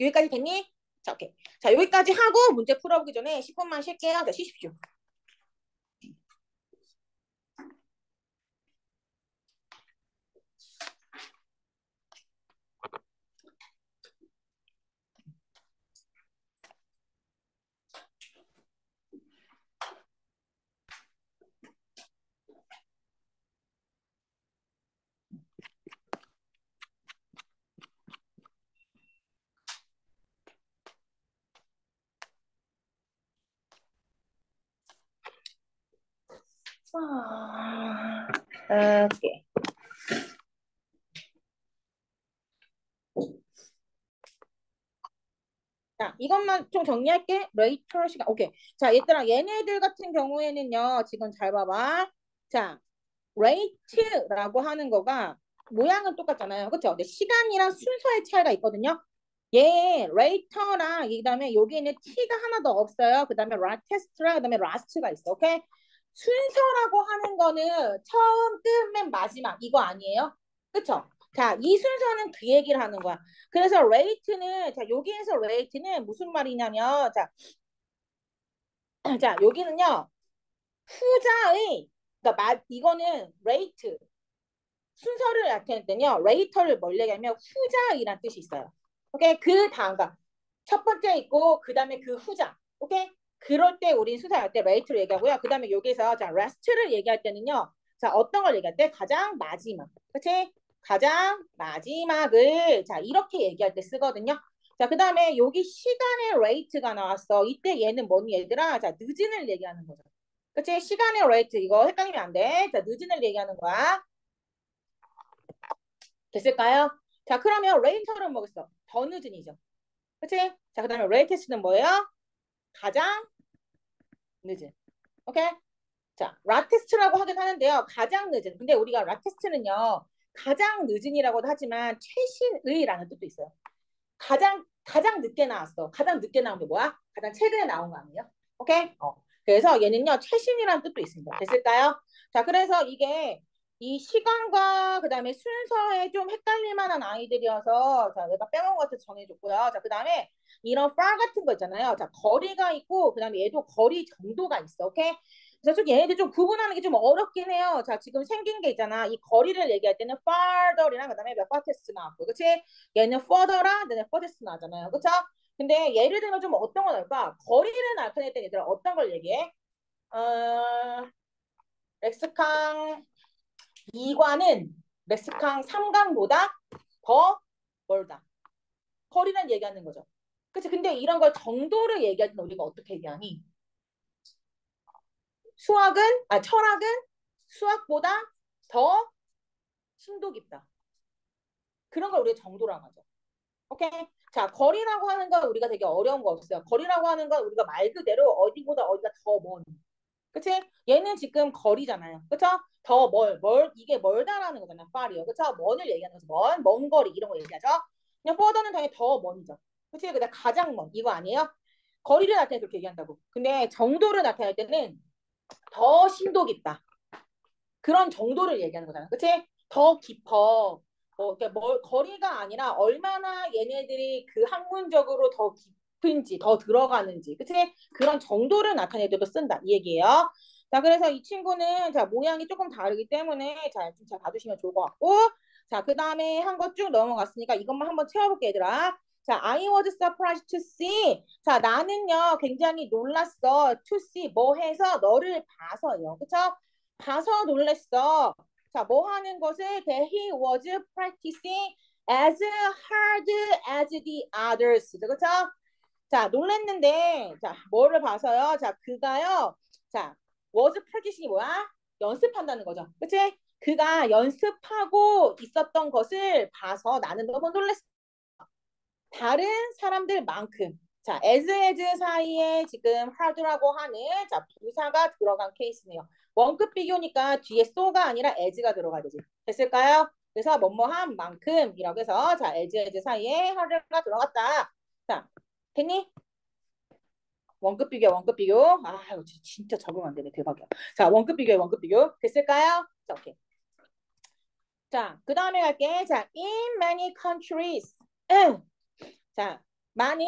여기까지 됐니? 자, 오케이. 자, 여기까지 하고 문제 풀어보기 전에 10분만 쉴게요. 자, 쉬십시오. 아, 오케이. 자, 이것만 좀 정리할게. later 시간. 오케이. 자, 얘들아, 얘네들 같은 경우에는요, 지금 잘 봐봐. 자, late라고 하는 거가 모양은 똑같잖아요. 그쵸? 근데 시간이랑 순서의 차이가 있거든요. 얘 later랑 그다음에 여기에는 t가 하나 더 없어요. 그다음에 latest랑 그다음에 last가 있어. 오케이? 순서라고 하는 거는 처음, 끝, 맨 마지막 이거 아니에요? 그쵸? 자, 이 순서는 그 얘기를 하는 거야. 그래서 late는 자, 여기에서 late는 무슨 말이냐면 자, 자, 여기는요. 후자의 그러니까 마, 이거는 late 순서를 나타낼 때는요. latter를 뭘 얘기하면 후자이란 뜻이 있어요. 오케이? 그 다음 첫 번째 있고 그다음에 그 후자. 오케이? 그럴 때 우린 수사할 때 late를 얘기하고요. 그 다음에 여기서 자, last를 얘기할 때는요. 자, 어떤 걸 얘기할 때 가장 마지막. 그렇지? 가장 마지막을 자, 이렇게 얘기할 때 쓰거든요. 자, 그 다음에 여기 시간의 late가 나왔어. 이때 얘는 뭐니 얘들아? 자, 늦은을 얘기하는 거죠. 그치? 시간의 late 이거 헷갈리면 안 돼. 자, 늦은을 얘기하는 거야. 됐을까요? 자, 그러면 later는 뭐겠어? 더 늦은이죠. 그치? 자, 그 다음에 레이테스는 뭐예요? 가장 늦은. 오케이? 자, 라테스트라고 하긴 하는데요. 가장 늦은. 근데 우리가 라테스트는요. 가장 늦은이라고도 하지만 최신의라는 뜻도 있어요. 가장 가장 늦게 나왔어. 가장 늦게 나온 게 뭐야? 가장 최근에 나온 거 아니에요? 오케이? 어. 그래서 얘는요. 최신이라는 뜻도 있습니다. 됐을까요? 자, 그래서 이게 이 시간과 그다음에 순서에 좀 헷갈릴 만한 아이들이어서 자 내가 빼먹은 것 같아서 정해줬고요. 자 그다음에 이런 far 같은 거 있잖아요. 자 거리가 있고 그다음에 얘도 거리 정도가 있어. 오케이? 그래서 좀 얘네들 좀 구분하는 게 좀 어렵긴 해요. 자 지금 생긴 게 있잖아. 이 거리를 얘기할 때는 farther이랑 그다음에 몇 farthest 나왔고, 그렇지? 얘는 further랑 그다음에 furthest 나잖아요, 그렇죠? 근데 예를 들면 좀 어떤 거 나올까? 거리를 나타낼 때 얘들아 어떤 걸 얘기해? 어, 렉스캉 2관은 렉스캉 3강보다 더 멀다. 거리는 얘기하는 거죠. 그치? 근데 이런 걸 정도를 얘기할 때 우리가 어떻게 얘기하니? 수학은, 아, 철학은 수학보다 더 심도 깊다. 그런 걸 우리가 정도라고 하죠. 오케이? 자, 거리라고 하는 건 우리가 되게 어려운 거 없어요. 거리라고 하는 건 우리가 말 그대로 어디보다 어디가 더 먼. 그치? 얘는 지금 거리잖아요. 그쵸? 더 멀, 멀, 이게 멀다라는 거잖아. far이요. 그쵸? 먼을 얘기하는 거죠. 먼, 먼 거리 이런 거 얘기하죠. 그냥 further는 당연히 더 먼이죠. 그치? 그다 가장 먼 이거 아니에요? 거리를 나타내 그렇게 얘기한다고. 근데 정도를 나타낼 때는 더 심도 깊다. 그런 정도를 얘기하는 거잖아. 그치? 더 깊어. 뭐, 뭐, 거리가 아니라 얼마나 얘네들이 그 학문적으로 더 깊 은지, 더 들어가는지, 그치? 그런 정도를 나타내도 쓴다. 이 얘기예요. 자, 그래서 이 친구는 자 모양이 조금 다르기 때문에 자, 좀 잘 봐주시면 좋을 것 같고 자, 그 다음에 한거쭉 넘어갔으니까 이것만 한번 채워볼게 얘들아. 자, I was surprised to see. 자, 나는요 굉장히 놀랐어. to see 뭐 해서 너를 봐서요. 그쵸? 봐서 놀랬어. 자, 뭐 하는 것을 that he was practicing as hard as the others. 그쵸? 자, 놀랬는데 자, 뭐를 봐서요? 자, 그가요. 자, was practicing이 뭐야? 연습한다는 거죠. 그치? 그가 연습하고 있었던 것을 봐서 나는 너무 놀랐어. 다른 사람들만큼 자, as as 사이에 지금 hard라고 하는 자 부사가 들어간 케이스네요. 원급 비교니까 뒤에 so가 아니라 as가 들어가야 되지. 됐을까요? 그래서 뭐뭐한 만큼 이라고 해서 자 as as 사이에 hard가 들어갔다. 자, 됐니? 원급 비교, 원급 비교. 아, 이거 진짜 적응 안 되네. 대박이야. 자, 원급 비교, 원급 비교. 됐을까요? 자, 오케이. 자, 그 다음에 갈게. 자, in many countries. 응. 자, 많은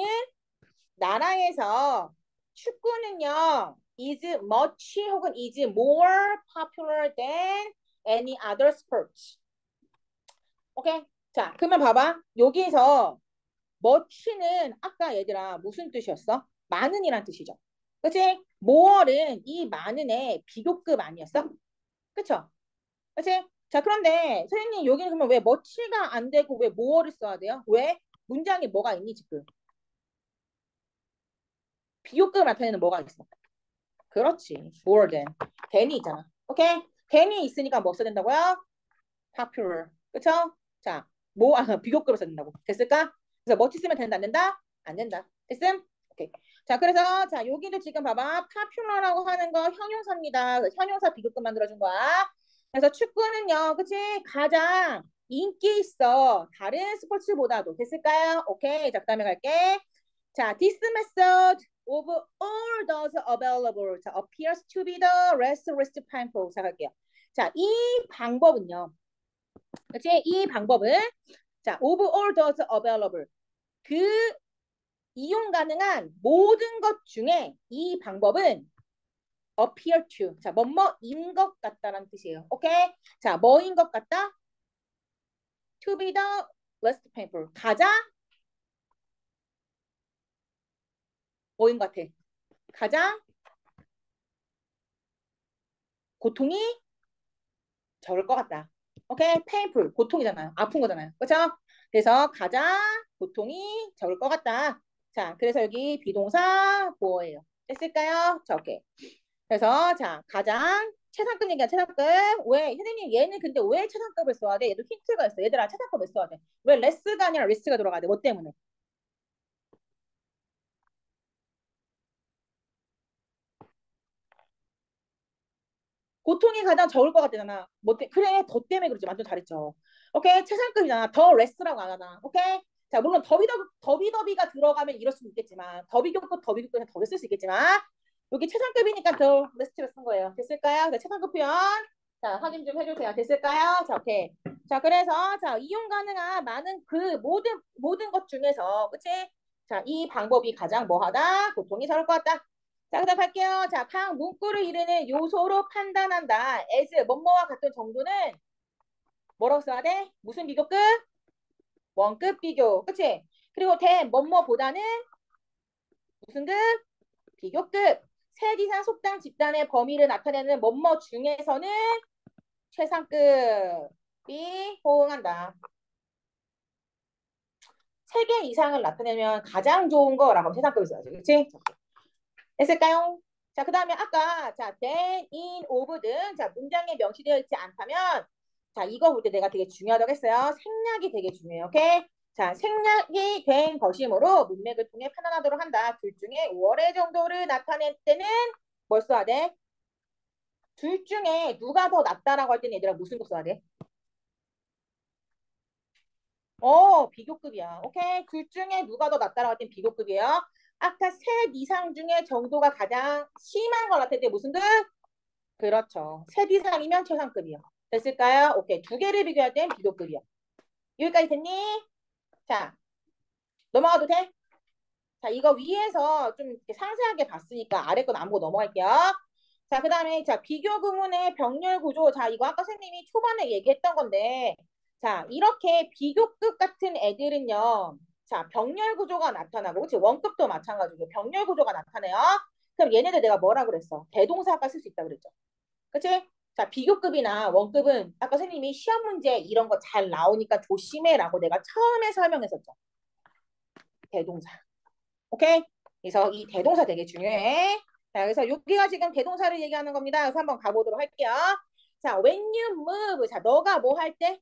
나라에서 축구는요, is much 혹은 is more popular than any other sport. 오케이? 자, 그러면 봐봐. 여기에서 much는 아까 얘들아 무슨 뜻이었어? 많은이란 뜻이죠. 그치? 모어는 이 많은의 비교급 아니었어? 그쵸? 그치? 자 그런데 선생님 여기는 그러면 왜 머치가 안 되고 왜 모어를 써야 돼요? 왜? 문장에 뭐가 있니 지금? 비교급을 나타내는 뭐가 있어? 그렇지. more than. than이 있잖아. 오케이? 괜히 있으니까 뭐 써야 된다고요? popular. 그쵸? 자, 뭐, 아, 비교급을 써야 된다고. 됐을까? 그래서 뭐치 쓰면 된다, 안 된다? 안 된다. 됐음? 오케이. 자, 그래서, 자, 여기도 지금 봐봐. popular라고 하는 거 형용사입니다. 형용사 비교급 만들어준 거야. 그래서 축구는요, 그치? 가장 인기 있어. 다른 스포츠보다도. 됐을까요? 오케이. 자, 그 다음에 갈게. 자, this method of all those available 자, appears to be the least responsible. 자, 갈게요. 자, 이 방법은요. 그치? 이 방법은 자, of all those available 그 이용 가능한 모든 것 중에 이 방법은 appear to 자, 뭐뭐인 것 같다라는 뜻이에요. 오케이? 자, 뭐인 것 같다? to be the least painful 가장 뭐인 것 같아? 가장 고통이 적을 것 같다. 오케이? painful 고통이잖아요. 아픈 거잖아요. 그렇죠? 그래서 가장 고통이 적을 것 같다. 자, 그래서 여기 비동사 뭐예요? 됐을까요? 자, 오케이. 그래서 자, 가장 최상급 얘기야 최상급. 왜? 선생님 얘는 근데 왜 최상급을 써야 돼? 얘도 힌트가 있어. 얘들아 최상급을 써야 돼. 왜 less가 아니라 least가 들어가야 돼? 뭐 때문에? 고통이 가장 적을 것 같잖아. 뭐 때, 그래 the 때문에 그러지. 완전 잘했죠. 오케이 최상급이잖아. the less라고 안 하나. 오케이 자 물론 더비더 더비더비가 들어가면 이럴 수는 있겠지만 the 비교급 the 비교급에 the 비 쓸 수 있겠지만 여기 최상급이니까 더 레스트를 쓴 거예요. 됐을까요? 네, 최상급 표현. 자 확인 좀 해주세요. 됐을까요? 자 오케이. 자 그래서 자 이용 가능한 많은 그 모든 모든 것 중에서 그치? 자 이 방법이 가장 뭐하다? 고통이 적을 것 같다. 자, 그 다음 갈게요. 자, 각 문구를 이르는 요소로 판단한다. as 뭐뭐와 같은 정도는 뭐라고 써야 돼? 무슨 비교급? 원급 비교. 그치? 그리고 대 뭐뭐보다는 무슨 급? 비교급. 셋 이상 속당 집단의 범위를 나타내는 뭐뭐 중에서는 최상급이 호응한다. 세 개 이상을 나타내면 가장 좋은 거라고 최상급을 써야지. 그치? 됐을까요? 자, 그 다음에 아까 자, then, in, of 등 자, 문장에 명시되어 있지 않다면 자, 이거 볼 때 내가 되게 중요하다고 했어요. 생략이 되게 중요해요. 오케이? 자, 생략이 된 것이므로 문맥을 통해 판단하도록 한다. 둘 중에 월의 정도를 나타낼 때는 뭘 써야 돼? 둘 중에 누가 더 낫다라고 할 때는 얘들아 무슨 거 써야 돼? 어, 비교급이야. 오케이? 둘 중에 누가 더 낫다라고 할 때는 비교급이에요. 아까 셋 이상 중에 정도가 가장 심한 걸 나타낼 때 무슨 급? 그렇죠. 셋 이상이면 최상급이요. 됐을까요? 오케이. 두 개를 비교할 땐 비교급이요. 여기까지 됐니? 자, 넘어가도 돼? 자, 이거 위에서 좀 상세하게 봤으니까 아래 건 안 보고 넘어갈게요. 자, 그 다음에 자 비교 구문의 병렬 구조. 자, 이거 아까 선생님이 초반에 얘기했던 건데 자, 이렇게 비교급 같은 애들은요. 자, 병렬 구조가 나타나고 그치? 원급도 마찬가지고 병렬 구조가 나타나요. 그럼 얘네들 내가 뭐라 그랬어? 대동사 아까 쓸 수 있다 그랬죠. 그치? 자, 비교급이나 원급은 아까 선생님이 시험 문제 이런 거 잘 나오니까 조심해라고 내가 처음에 설명했었죠. 대동사. 오케이? 그래서 이 대동사 되게 중요해. 자, 그래서 여기가 지금 대동사를 얘기하는 겁니다. 그래서 한번 가보도록 할게요. 자, when you move. 자, 너가 뭐 할 때?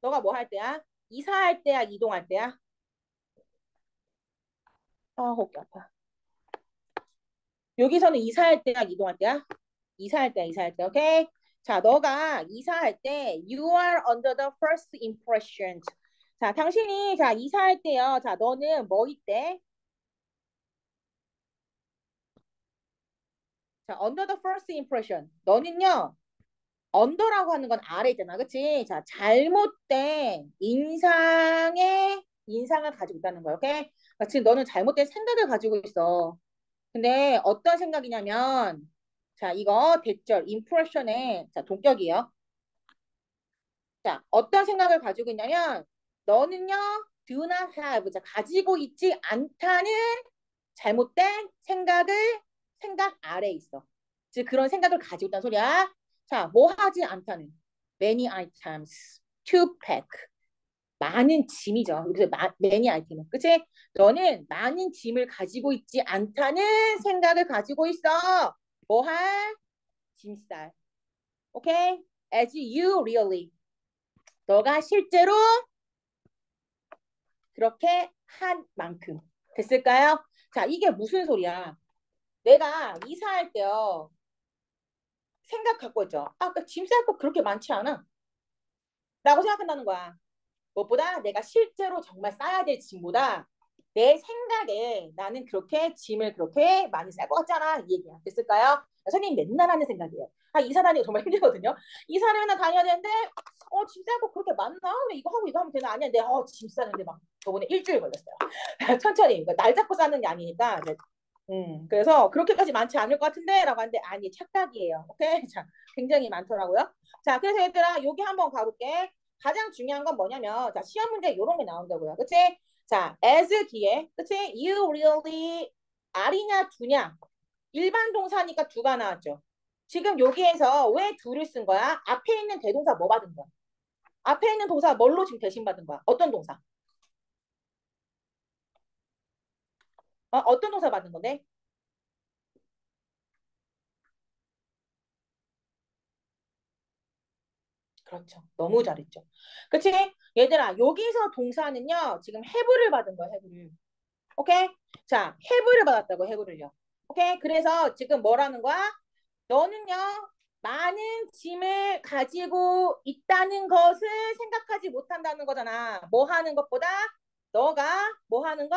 너가 뭐 할 때야? 이사할 때야? 이동할 때야? 아, 어깨 아파. 여기서는 이사할 때야? 이동할 때야? 이사할 때야, 이사할 때. 오케이? 자, 너가 이사할 때 you are under the first impression. 자, 당신이 자, 이사할 때요. 자, 너는 뭐 있대? 자, under the first impression. 너는요. 언더라고 하는 건 아래 있잖아. 그치? 자, 잘못된 인상의 인상을 가지고 있다는 거야. 오케이? 그러니까 지금 너는 잘못된 생각을 가지고 있어. 근데 어떤 생각이냐면 자, 이거 대절 impression의 자, 동격이에요. 자, 어떤 생각을 가지고 있냐면 너는요. do not have 자, 가지고 있지 않다는 잘못된 생각을 생각 아래 있어. 즉 그런 생각을 가지고 있다는 소리야. 자, 뭐 하지 않다는 many items to pack. 많은 짐이죠. 그래서 마, many item. 그치? 너는 많은 짐을 가지고 있지 않다는 생각을 가지고 있어. 뭐 할? 짐살. 오케이? as you really. 너가 실제로 그렇게 한 만큼. 됐을까요? 자, 이게 무슨 소리야? 내가 이사할 때요. 생각 갖고 있죠. 아, 그짐쌀 거 그렇게 많지 않아. 라고 생각한다는 거야. 무엇보다 내가 실제로 정말 싸야 될 짐보다 내 생각에 나는 그렇게 짐을 그렇게 많이 쌀 것 같지 않아? 이 얘기야. 됐을까요? 선생님 맨날 하는 생각이에요. 아, 이사 다니고 정말 힘들거든요. 이사를 맨날 다녀야 되는데, 어, 짐 싸고 그렇게 많나? 이거 하고 이거 하면 되나? 아니야. 내가, 어, 짐 싸는데 막 저번에 일주일 걸렸어요. 천천히. 그러니까 날 잡고 싸는 게 아니니까. 네. 음, 그래서 그렇게까지 많지 않을 것 같은데? 라고 하는데, 아니, 착각이에요. 오케이? 자, 굉장히 많더라고요. 자, 그래서 얘들아, 여기 한번 가볼게. 가장 중요한 건 뭐냐면, 자, 시험 문제 이런 게 나온다고요. 그치? 자, as 뒤에, 그치? You really, 아리냐, 두냐. 일반 동사니까 두가 나왔죠. 지금 여기에서 왜 두를 쓴 거야? 앞에 있는 대동사 뭐 받은 거야? 앞에 있는 동사 뭘로 지금 대신 받은 거야? 어떤 동사? 어, 어떤 동사 받은 건데? 그렇죠. 너무 잘했죠. 그치? 얘들아, 여기서 동사는요, 지금 해부를 받은 거야, 해부를. 오케이? 자, 해부를 받았다고, 해부를요. 오케이? 그래서 지금 뭐라는 거야? 너는요, 많은 짐을 가지고 있다는 것을 생각하지 못한다는 거잖아. 뭐 하는 것보다 너가 뭐 하는 거?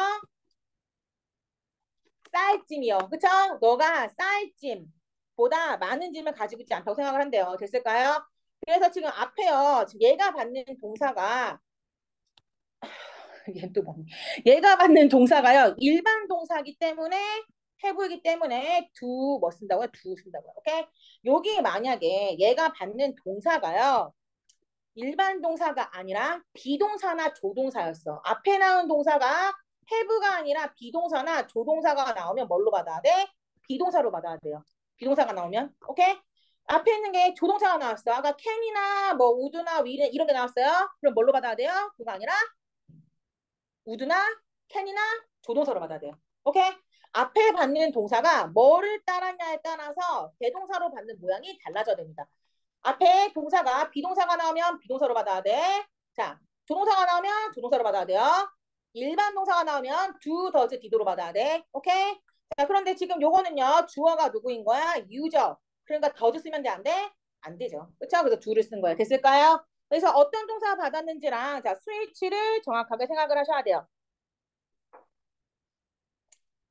쌀짐이요. 그쵸? 너가 쌀짐보다 많은 짐을 가지고 있지 않다고 생각을 한대요. 됐을까요? 그래서 지금 앞에요. 지금 얘가 받는 동사가 얘또 뭐니? 얘가 받는 동사가요. 일반 동사기 때문에 해보이기 때문에 두뭐 쓴다고요? 두 쓴다고요. 오케이? 여기 만약에 얘가 받는 동사가요. 일반 동사가 아니라 비동사나 조동사였어. 앞에 나온 동사가 have가 아니라 비동사나 조동사가 나오면 뭘로 받아야 돼? 비동사로 받아야 돼요. 비동사가 나오면. 오케이? 앞에 있는 게 조동사가 나왔어. 아까 can이나 뭐 would나 will 이런 게 나왔어요. 그럼 뭘로 받아야 돼요? 그거 아니라 would나 can이나 조동사로 받아야 돼요. 오케이? 앞에 받는 동사가 뭐를 따랐냐에 따라서 대동사로 받는 모양이 달라져야 됩니다. 앞에 동사가 비동사가 나오면 비동사로 받아야 돼. 자, 조동사가 나오면 조동사로 받아야 돼요. 일반 동사가 나오면 do, does, did로 받아야 돼. 오케이? 자, 그런데 지금 요거는요. 주어가 누구인 거야? 유저. 그러니까 does 쓰면 돼? 안 돼? 안 되죠. 그렇죠? 그래서 do를 쓴 거예요. 됐을까요? 그래서 어떤 동사 받았는지랑 자, 스위치를 정확하게 생각을 하셔야 돼요.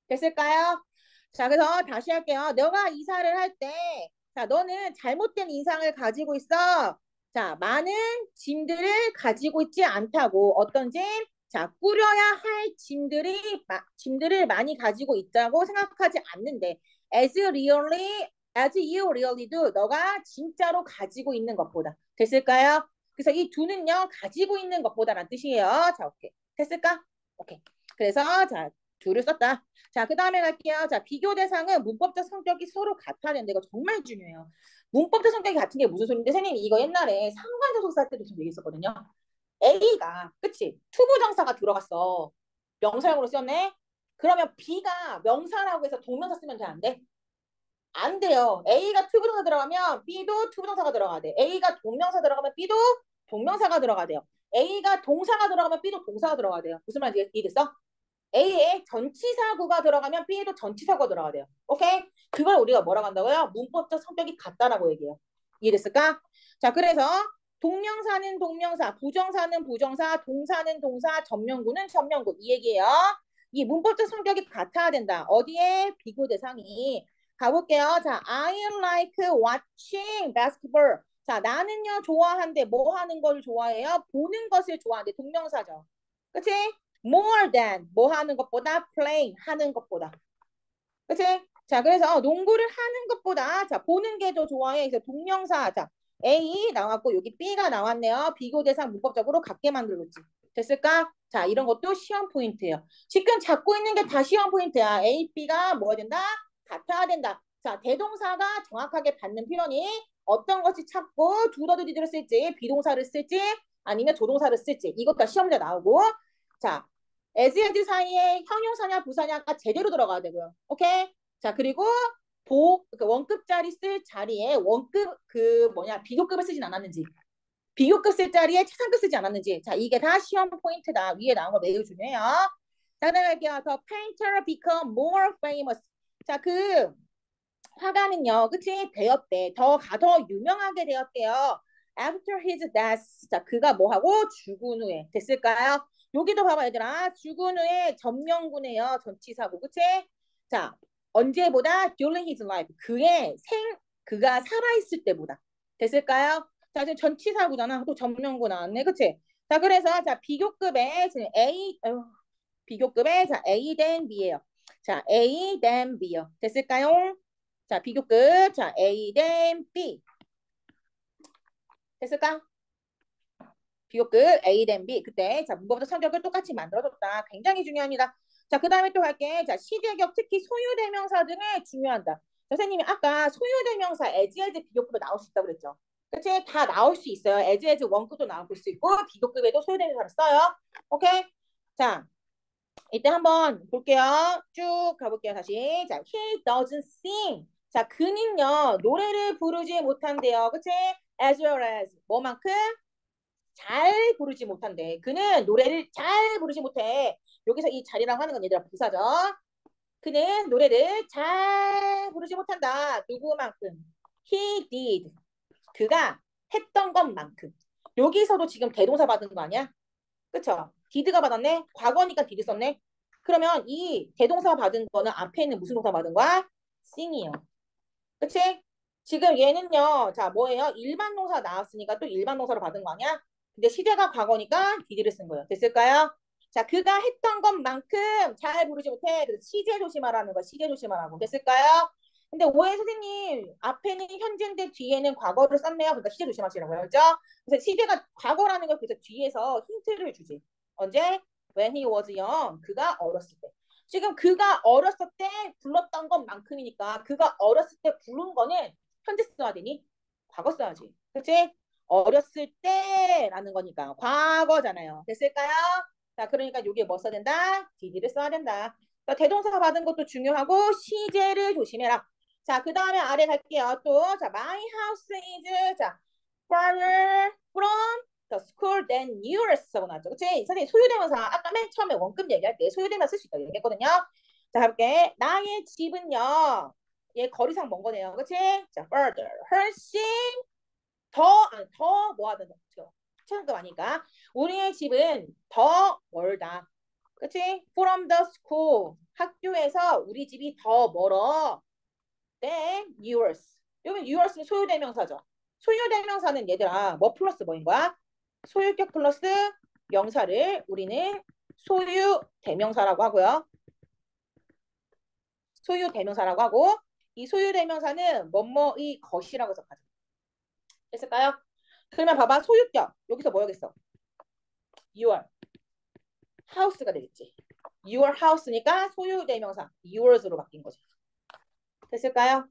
됐을까요? 자, 그래서 다시 할게요. 너가 이사를 할 때, 자, 너는 잘못된 인상을 가지고 있어. 자, 많은 짐들을 가지고 있지 않다고. 어떤 짐? 자, 꾸려야 할 짐들이, 마, 짐들을 많이 가지고 있다고 생각하지 않는데, as really, as you really do, 너가 진짜로 가지고 있는 것보다. 됐을까요? 그래서 이 두는요, 가지고 있는 것보다라는 뜻이에요. 자, 오케이. 됐을까? 오케이. 그래서, 자, do를 썼다. 자, 그 다음에 갈게요. 자, 비교 대상은 문법적 성격이 서로 같아야 되는데 이거 정말 중요해요. 문법적 성격이 같은 게 무슨 소리인데 선생님 이거 옛날에 상관접속사 할 때도 좀 얘기했었거든요. A가 그치? 투부정사가 들어갔어. 명사형으로 쓰였네. 그러면 B가 명사라고 해서 동명사 쓰면 돼? 안 돼? 안 돼요. A가 투부정사 들어가면 B도 투부정사가 들어가야 돼. A가 동명사 들어가면 B도 동명사가 들어가야 돼요. A가 동사가 들어가면 B도 동사가 들어가야 돼요. 무슨 말인지 이해됐어? A에 전치사구가 들어가면 B에도 전치사구가 들어가야 돼요. 오케이? 그걸 우리가 뭐라고 한다고요? 문법적 성격이 같다라고 얘기해요. 이해됐을까? 자, 그래서 동명사는 동명사, 부정사는 부정사, 동사는 동사, 전명구는 전명구 이 얘기예요. 이 문법적 성격이 같아야 된다. 어디에? 비교 대상이. 가볼게요. 자, I like watching basketball. 자, 나는요 좋아한데 뭐 하는 걸 좋아해요? 보는 것을 좋아하는데 동명사죠. 그치? more than 뭐 하는 것보다 playing 하는 것보다 그치? 자 그래서 농구를 하는 것보다 자 보는 게 더 좋아해 그래서 동명사 자 A 나왔고 여기 B가 나왔네요 비교 대상 문법적으로 같게 만들었지 됐을까? 자 이런 것도 시험 포인트예요 지금 잡고 있는 게 다 시험 포인트야 A, B가 뭐야 된다? 같아야 된다 자 대동사가 정확하게 받는 표현이 어떤 것이 찾고 두더드 디드를 쓸지 비동사를 쓸지 아니면 조동사를 쓸지 이것 다 시험문제 나오고 자 as, as 사이에 형용사냐 부사냐가 제대로 들어가야 되고요. 오케이? 자, 그리고 보, 그 원급짜리 쓸 자리에 원급 그 뭐냐 비교급을 쓰진 않았는지 비교급 쓸 자리에 최상급 쓰지 않았는지. 자 이게 다 시험 포인트다. 위에 나온 거 매우 중요해요. 자 그다음에 할게요 The painter become more famous. 자그 화가는요 그치? 되었대 더가 더 유명하게 되었대요. After his death. 자 그가 뭐하고? 죽은 후에 됐을까요? 여기도 봐봐 얘들아. 죽은 후에 전명군이에요 전치사고. 그치? 자 언제보다 during his life. 그의 생 그가 살아있을 때보다. 됐을까요? 자 지금 전치사구잖아. 또 전명구 나왔네. 그치? 자 그래서 자 비교급에 지금 A 어, 비교급에 자 A 된 B예요. 자 A 된 B요. 됐을까요? 자 비교급. 자 A 된 B. 됐을까? 비교급 A 된 B. 그때 자 문법부터 성격을 똑같이 만들어줬다. 굉장히 중요합니다 자, 그 다음에 또 할게. 자, 시제격 특히 소유대명사 등을 중요한다. 선생님이 아까 소유대명사 as as 비교급에 나올 수 있다고 그랬죠. 그치? 다 나올 수 있어요. as as 원급도 나올 수 있고 비교급에도 소유대명사를 써요. 오케이? 자, 이때 한번 볼게요. 쭉 가볼게요. 다시. 자, he doesn't sing. 자, 그는요 노래를 부르지 못한대요. 그치? as well as 뭐만큼? 잘 부르지 못한대. 그는 노래를 잘 부르지 못해. 여기서 이 잘이라고 하는 건 얘들아 부사죠. 그는 노래를 잘 부르지 못한다. 누구만큼? He did. 그가 했던 것만큼. 여기서도 지금 대동사 받은 거 아니야? 그쵸? did가 받았네? 과거니까 did 썼네? 그러면 이 대동사 받은 거는 앞에 있는 무슨 동사 받은 거야? sing이요. 그치? 지금 얘는요. 자 뭐예요? 일반 동사 나왔으니까 또 일반 동사로 받은 거 아니야? 근데 시제가 과거니까 did를 쓴 거예요. 됐을까요? 자, 그가 했던 것만큼 잘 부르지 못해. 시제 조심하라는 거, 시제 조심하라고. 됐을까요? 근데 오해 선생님, 앞에는 현재인데 뒤에는 과거를 썼네요. 그러니까 시제 조심하시라고요. 그죠? 그래서 시제가 과거라는 걸 그래서 뒤에서 힌트를 주지. 언제? When he was young. 그가 어렸을 때. 지금 그가 어렸을 때 불렀던 것만큼이니까 그가 어렸을 때 부른 거는 현재 써야 되니? 과거 써야지. 그치? 어렸을 때라는 거니까 과거잖아요. 됐을까요? 자, 그러니까 여기에 뭐 써야 된다? did를 써야 된다. 그러니까 대동사 받은 것도 중요하고 시제를 조심해라. 자, 그 다음에 아래 갈게요. 또, 자, my house is, 자, farther from the school than yours 하고 나왔죠. 그치? 선생님, 소유대명사, 아까 맨 처음에 원급 얘기할 때 소유대명사 쓸 수 있다고 얘기했거든요. 자, 가볼게. 나의 집은요, 얘 거리상 먼 거네요. 그치? 자, further, 훨씬 더, 아니, 더, 뭐 하든, 최상급 아니까. 우리의 집은 더 멀다. 그치? From the school. 학교에서 우리 집이 더 멀어. than yours. 여기 yours 소유대명사죠. 소유대명사는 얘들아 뭐 플러스 뭐인 거야? 소유격 플러스 명사를 우리는 소유대명사라고 하고요. 소유대명사라고 하고 이 소유대명사는 뭐뭐의 것이라고 해석하죠. 됐을까요? 그러면 봐봐 소유격 여기서 뭐야겠어? your house가 되겠지. your house니까 소유 대명사 yours로 바뀐 거지. 됐을까요?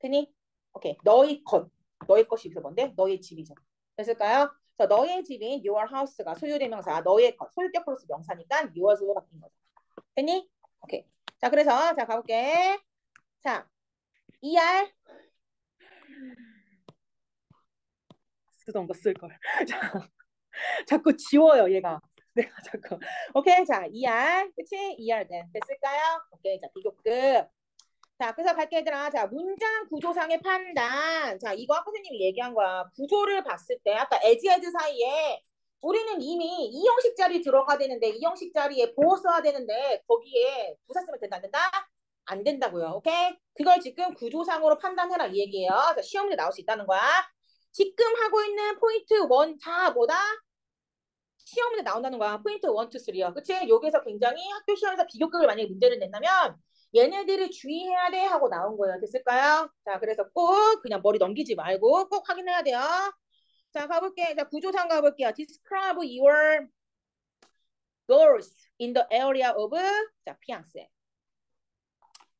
됐니? 오케이. 너희 것. 너희 것이 여기서 뭔데? 너희 집이죠. 됐을까요? 그래서 너의 집인 your house가 소유 대명사 너의 것. 소유격 플러스 명사니까 yours로 바뀐 거죠. 됐니? 오케이. 자, 그래서 자 가볼게. 자, ER 쓰던 거쓸 걸. 자, 자꾸 지워요 얘가. 내가 자꾸. 오케이 자 ER 그치? ER 된 됐을까요? 오케이 자 비교급. 자 그래서 갈게 얘들아. 자 문장 구조상의 판단. 자 이거 아까 선생님이 얘기한 거야. 구조를 봤을 때 아까 에지 에즈 사이에 우리는 이미 이 형식 자리 들어가야 되는데 이 형식 자리에 보호 써야 되는데 거기에 부사 쓰면 된다 안 된다? 안 된다고요. 오케이? 그걸 지금 구조상으로 판단해라 이 얘기예요. 자, 시험 문제 나올 수 있다는 거야. 지금 하고 있는 포인트 one, 자, 뭐다? 시험 문제 나온다는 거야. 포인트 one, two, three요. 그치? 여기서 굉장히 학교 시험에서 비교급을 만약에 문제를 낸다면 얘네들을 주의해야 돼 하고 나온 거예요. 됐을까요? 자, 그래서 꼭 그냥 머리 넘기지 말고 꼭 확인해야 돼요. 자, 가볼게. 자, 구조상 가볼게요. Describe your goals in the area of 자, 피앙세.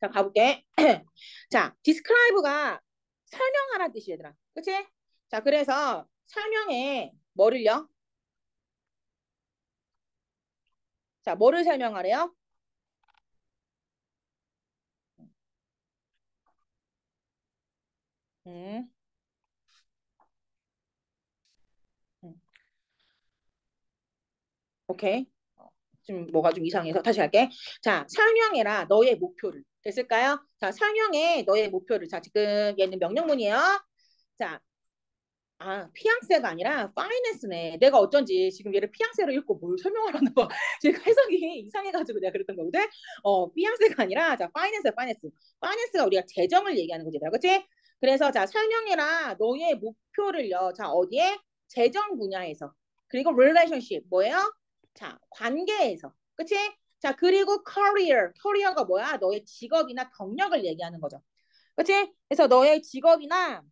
자, 가볼게. 자, describe가 설명하라는 뜻이 얘들아. 그치? 자, 그래서 설명에 뭐를요? 자, 뭐를 설명하래요? 음. 음. 오케이. 지금 뭐가 좀 이상해서 다시 할게. 자, 설명해라 너의 목표를. 됐을까요? 자, 설명해 너의 목표를. 자, 지금 얘는 명령문이에요. 자, 아, 피앙세가 아니라 파이낸스네. 내가 어쩐지 지금 얘를 피앙세로 읽고 뭘 거. 지금 해석이 이상해가지고 내가 그랬던 거거든. 어, 피앙세가 아니라 자, 파이낸스, 파이낸스. 파이낸스가 우리가 재정을 얘기하는 거지, 그렇지? 그래서 자, 설명해라 너의 목표를요. 자, 어디에? 재정 분야에서. 그리고 relationship 뭐예요? 자, 관계에서. 그치? 자, 그리고 career. career가 뭐야? 너의 직업이나 경력을 얘기하는 거죠. 그치? 그래서 너의 직업이나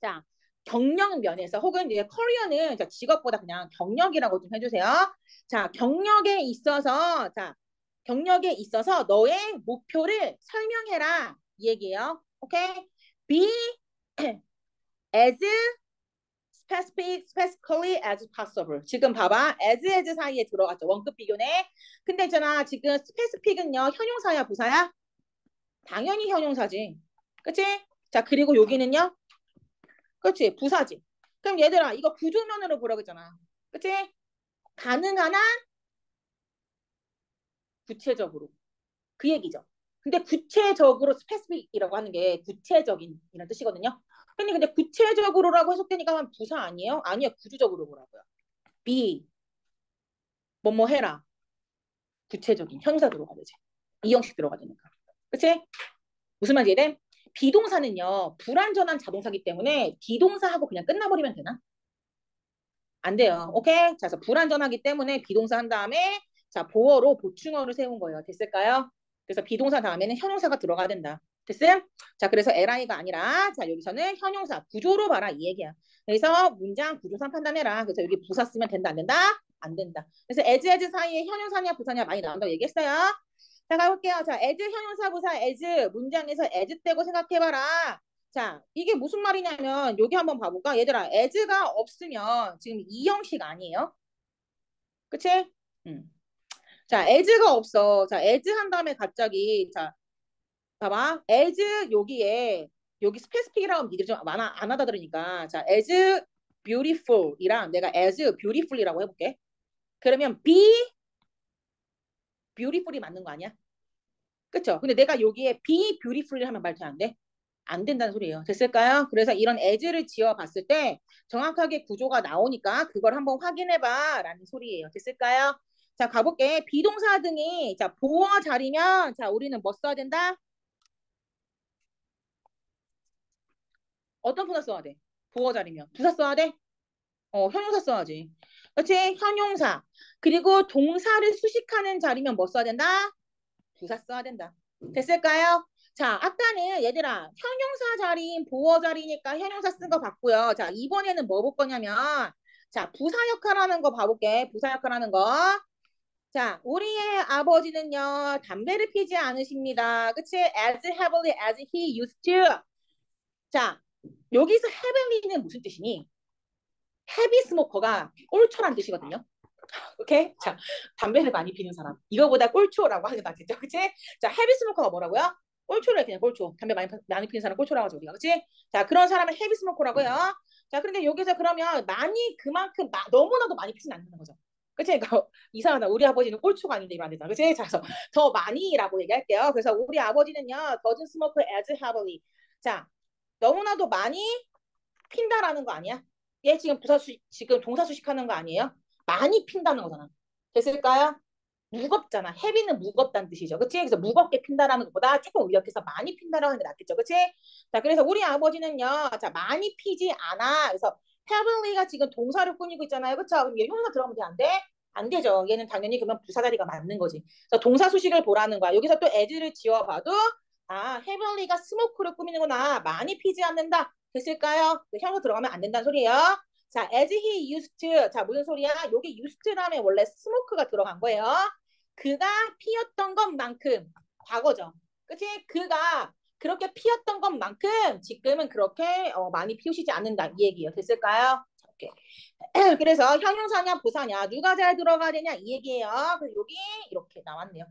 자, 경력 면에서 혹은 이제 커리어는 자, 직업보다 그냥 경력이라고 좀 해주세요. 자, 경력에 있어서 자, 경력에 있어서 너의 목표를 설명해라 이 얘기예요. 오케이? Be as specific, specifically as possible. 지금 봐봐. as, as 사이에 들어갔죠. 원급 비교네. 근데 있잖아. 지금 specific은요. 현용사야, 부사야? 당연히 현용사지. 그치? 자, 그리고 여기는요. 그치? 부사지. 그럼 얘들아, 이거 구조면으로 보라고 했잖아. 그치? 가능한 한 구체적으로. 그 얘기죠. 근데 구체적으로 specific이라고 하는 게 구체적인 이런 뜻이거든요. 근데 근데 구체적으로라고 해석되니까 부사 아니에요? 아니요. 구조적으로 보라고요. be 뭐뭐 해라. 구체적인 형용사 들어가야 되지. 이 형식 들어가야 되니까. 그치? 무슨 말인지 이해돼? 비동사는요. 불완전한 자동사기 때문에 비동사하고 그냥 끝나버리면 되나? 안 돼요. 오케이? 자, 그래서 불완전하기 때문에 비동사 한 다음에 자, 보어로 보충어를 세운 거예요. 됐을까요? 그래서 비동사 다음에는 현용사가 들어가야 된다. 됐어요? 자, 그래서 LI가 아니라 자, 여기서는 현용사 구조로 봐라 이 얘기야. 그래서 문장 구조상 판단해라. 그래서 여기 부사 쓰면 된다 안 된다? 안 된다. 그래서 as as 사이에 현용사냐 부사냐 많이 나온다고 얘기했어요. 자, 가볼게요. 자, as 현용사 부사 as 문장에서 as 떼고 생각해봐라. 자, 이게 무슨 말이냐면 여기 한번 봐볼까? 얘들아, as가 없으면 지금 이 형식 아니에요? 그치? 음. 자, as가 없어. 자, as 한 다음에 갑자기 자, 봐봐. as 여기에 여기 스페시픽이라고 하면 니들이 좀 많아 안 하다 들으니까 자, as beautiful이랑 내가 as beautiful이라고 해볼게. 그러면 be beautiful이 맞는 거 아니야? 그쵸? 근데 내가 여기에 be beautiful이 하면 말도 안 돼? 안 된다는 소리예요. 됐을까요? 그래서 이런 as를 지어봤을 때 정확하게 구조가 나오니까 그걸 한번 확인해봐 라는 소리예요. 됐을까요? 자 가볼게. 비동사 등이 자 보어 자리면 자 우리는 뭐 써야 된다? 어떤 부사 써야 돼? 보어 자리면 부사 써야 돼? 어 현용사 써야지. 그렇지? 현용사. 그리고 동사를 수식하는 자리면 뭐 써야 된다? 부사 써야 된다. 됐을까요? 자, 아까는 얘들아 현용사 자리인 보어 자리니까 현용사 쓴 거 봤고요. 자, 이번에는 뭐 볼 거냐면 자, 부사 역할하는 거 봐볼게. 부사 역할하는 거. 자, 우리의 아버지는요, 담배를 피지 않으십니다. 그치? As heavily as he used to. 자, 여기서 heavy는 무슨 뜻이니? heavy smoker가 꼴초란 뜻이거든요. 오케이? 자, 담배를 많이 피는 사람. 이거보다 꼴초라고 하는 게 낫겠죠? 그치? 자, heavy smoker가 뭐라고요? 꼴초래 그냥 꼴초. 담배 많이, 많이 피는 사람 꼴초라고 하죠, 우리가. 그치? 자, 그런 사람은 heavy smoker라고요. 자, 그런데 여기서 그러면 많이 그만큼 마, 너무나도 많이 피진 않는 거죠. 그치? 그러니까 이상하다. 우리 아버지는 꼴초가 아닌데 이러면 안 된다. 그치? 자, 그래서 더 많이라고 얘기할게요. 그래서 우리 아버지는요, doesn't as heavily. 자, 너무나도 많이 핀다라는 거 아니야? 얘 지금 부사 수 지금 동사 수식하는 거 아니에요? 많이 핀다는 거잖아. 됐을까요? 무겁잖아. 헤비는 무겁다는 뜻이죠. 그치? 그래서 무겁게 핀다라는 것보다 조금 의역해서 많이 핀다라고 하는 게 낫겠죠. 그치? 자, 그래서 우리 아버지는요. 자, 많이 피지 않아. 그래서 heavenly가 지금 동사를 꾸미고 있잖아요. 그쵸? 그럼 얘 형사 들어가면 돼? 안 돼? 안 되죠. 얘는 당연히 그러면 부사 자리가 맞는 거지. 그래서 동사 수식을 보라는 거야. 여기서 또 as를 지워봐도 아, heavenly가 스모크를 꾸미는구나. 많이 피지 않는다. 됐을까요? 형사 들어가면 안 된다는 소리예요. 자, as he used to. 자, 무슨 소리야? 여기 used to라면 원래 스모크가 들어간 거예요. 그가 피었던 것만큼 과거죠. 그치? 그가 그렇게 피었던 것만큼 지금은 그렇게 어, 많이 피우시지 않는다. 이 얘기예요. 됐을까요? 오케이. 그래서 형용사냐 부사냐 누가 잘 들어가야 되냐 이 얘기예요. 그래서 여기 이렇게 나왔네요.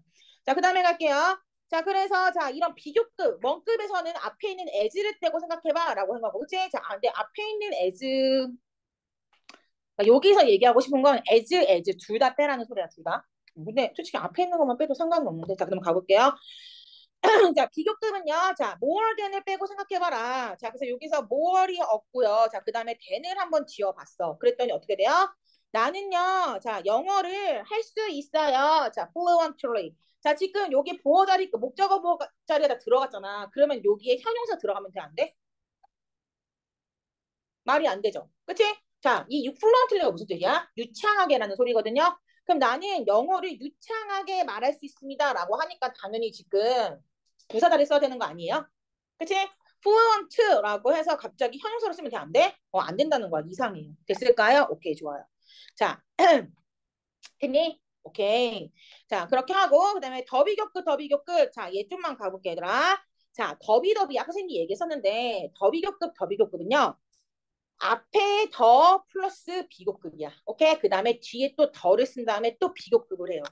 자, 그 다음에 갈게요. 자, 그래서 자, 이런 비교급, 원급에서는 앞에 있는 as를 떼고 생각해봐 라고 한 거고, 그치? 자, 아, 근데 앞에 있는 as, 자, 여기서 얘기하고 싶은 건 as, as 둘 다 빼라는 소리야, 둘 다. 근데 솔직히 앞에 있는 것만 빼도 상관은 없는데, 자, 그럼 가볼게요. 자, 비교급은요, 자, more than을 빼고 생각해봐라. 자, 그래서 여기서 more이 없고요. 자, 그 다음에 than을 한번 지어봤어. 그랬더니 어떻게 돼요? 나는요, 자, 영어를 할 수 있어요. 자, fluently. 자, 지금 여기 보어 자리, 목적어 보어 자리에 다 들어갔잖아. 그러면 여기에 현용사 들어가면 돼, 안 돼? 말이 안 되죠. 그치? 자, 이 fluently가 무슨 뜻이야? 유창하게라는 소리거든요. 그럼 나는 영어를 유창하게 말할 수 있습니다. 라고 하니까 당연히 지금 부사다리 써야 되는 거 아니에요? 그치? fluent라고 해서 갑자기 현용사로 쓰면 돼? 안 돼? 어, 안 된다는 거야. 이상해요. 됐을까요? 오케이, 좋아요. 자, 됐니? 오케이. 자, 그렇게 하고 그다음에 더비교급 더비교급. 자, 얘 좀만 가볼게 얘들아. 자, 더비 더비 아까 선생님이 얘기했었는데 더비교급 더비교급은요. 앞에 더 플러스 비교급이야. 오케이? 그 다음에 뒤에 또 더를 쓴 다음에 또 비교급을 해요.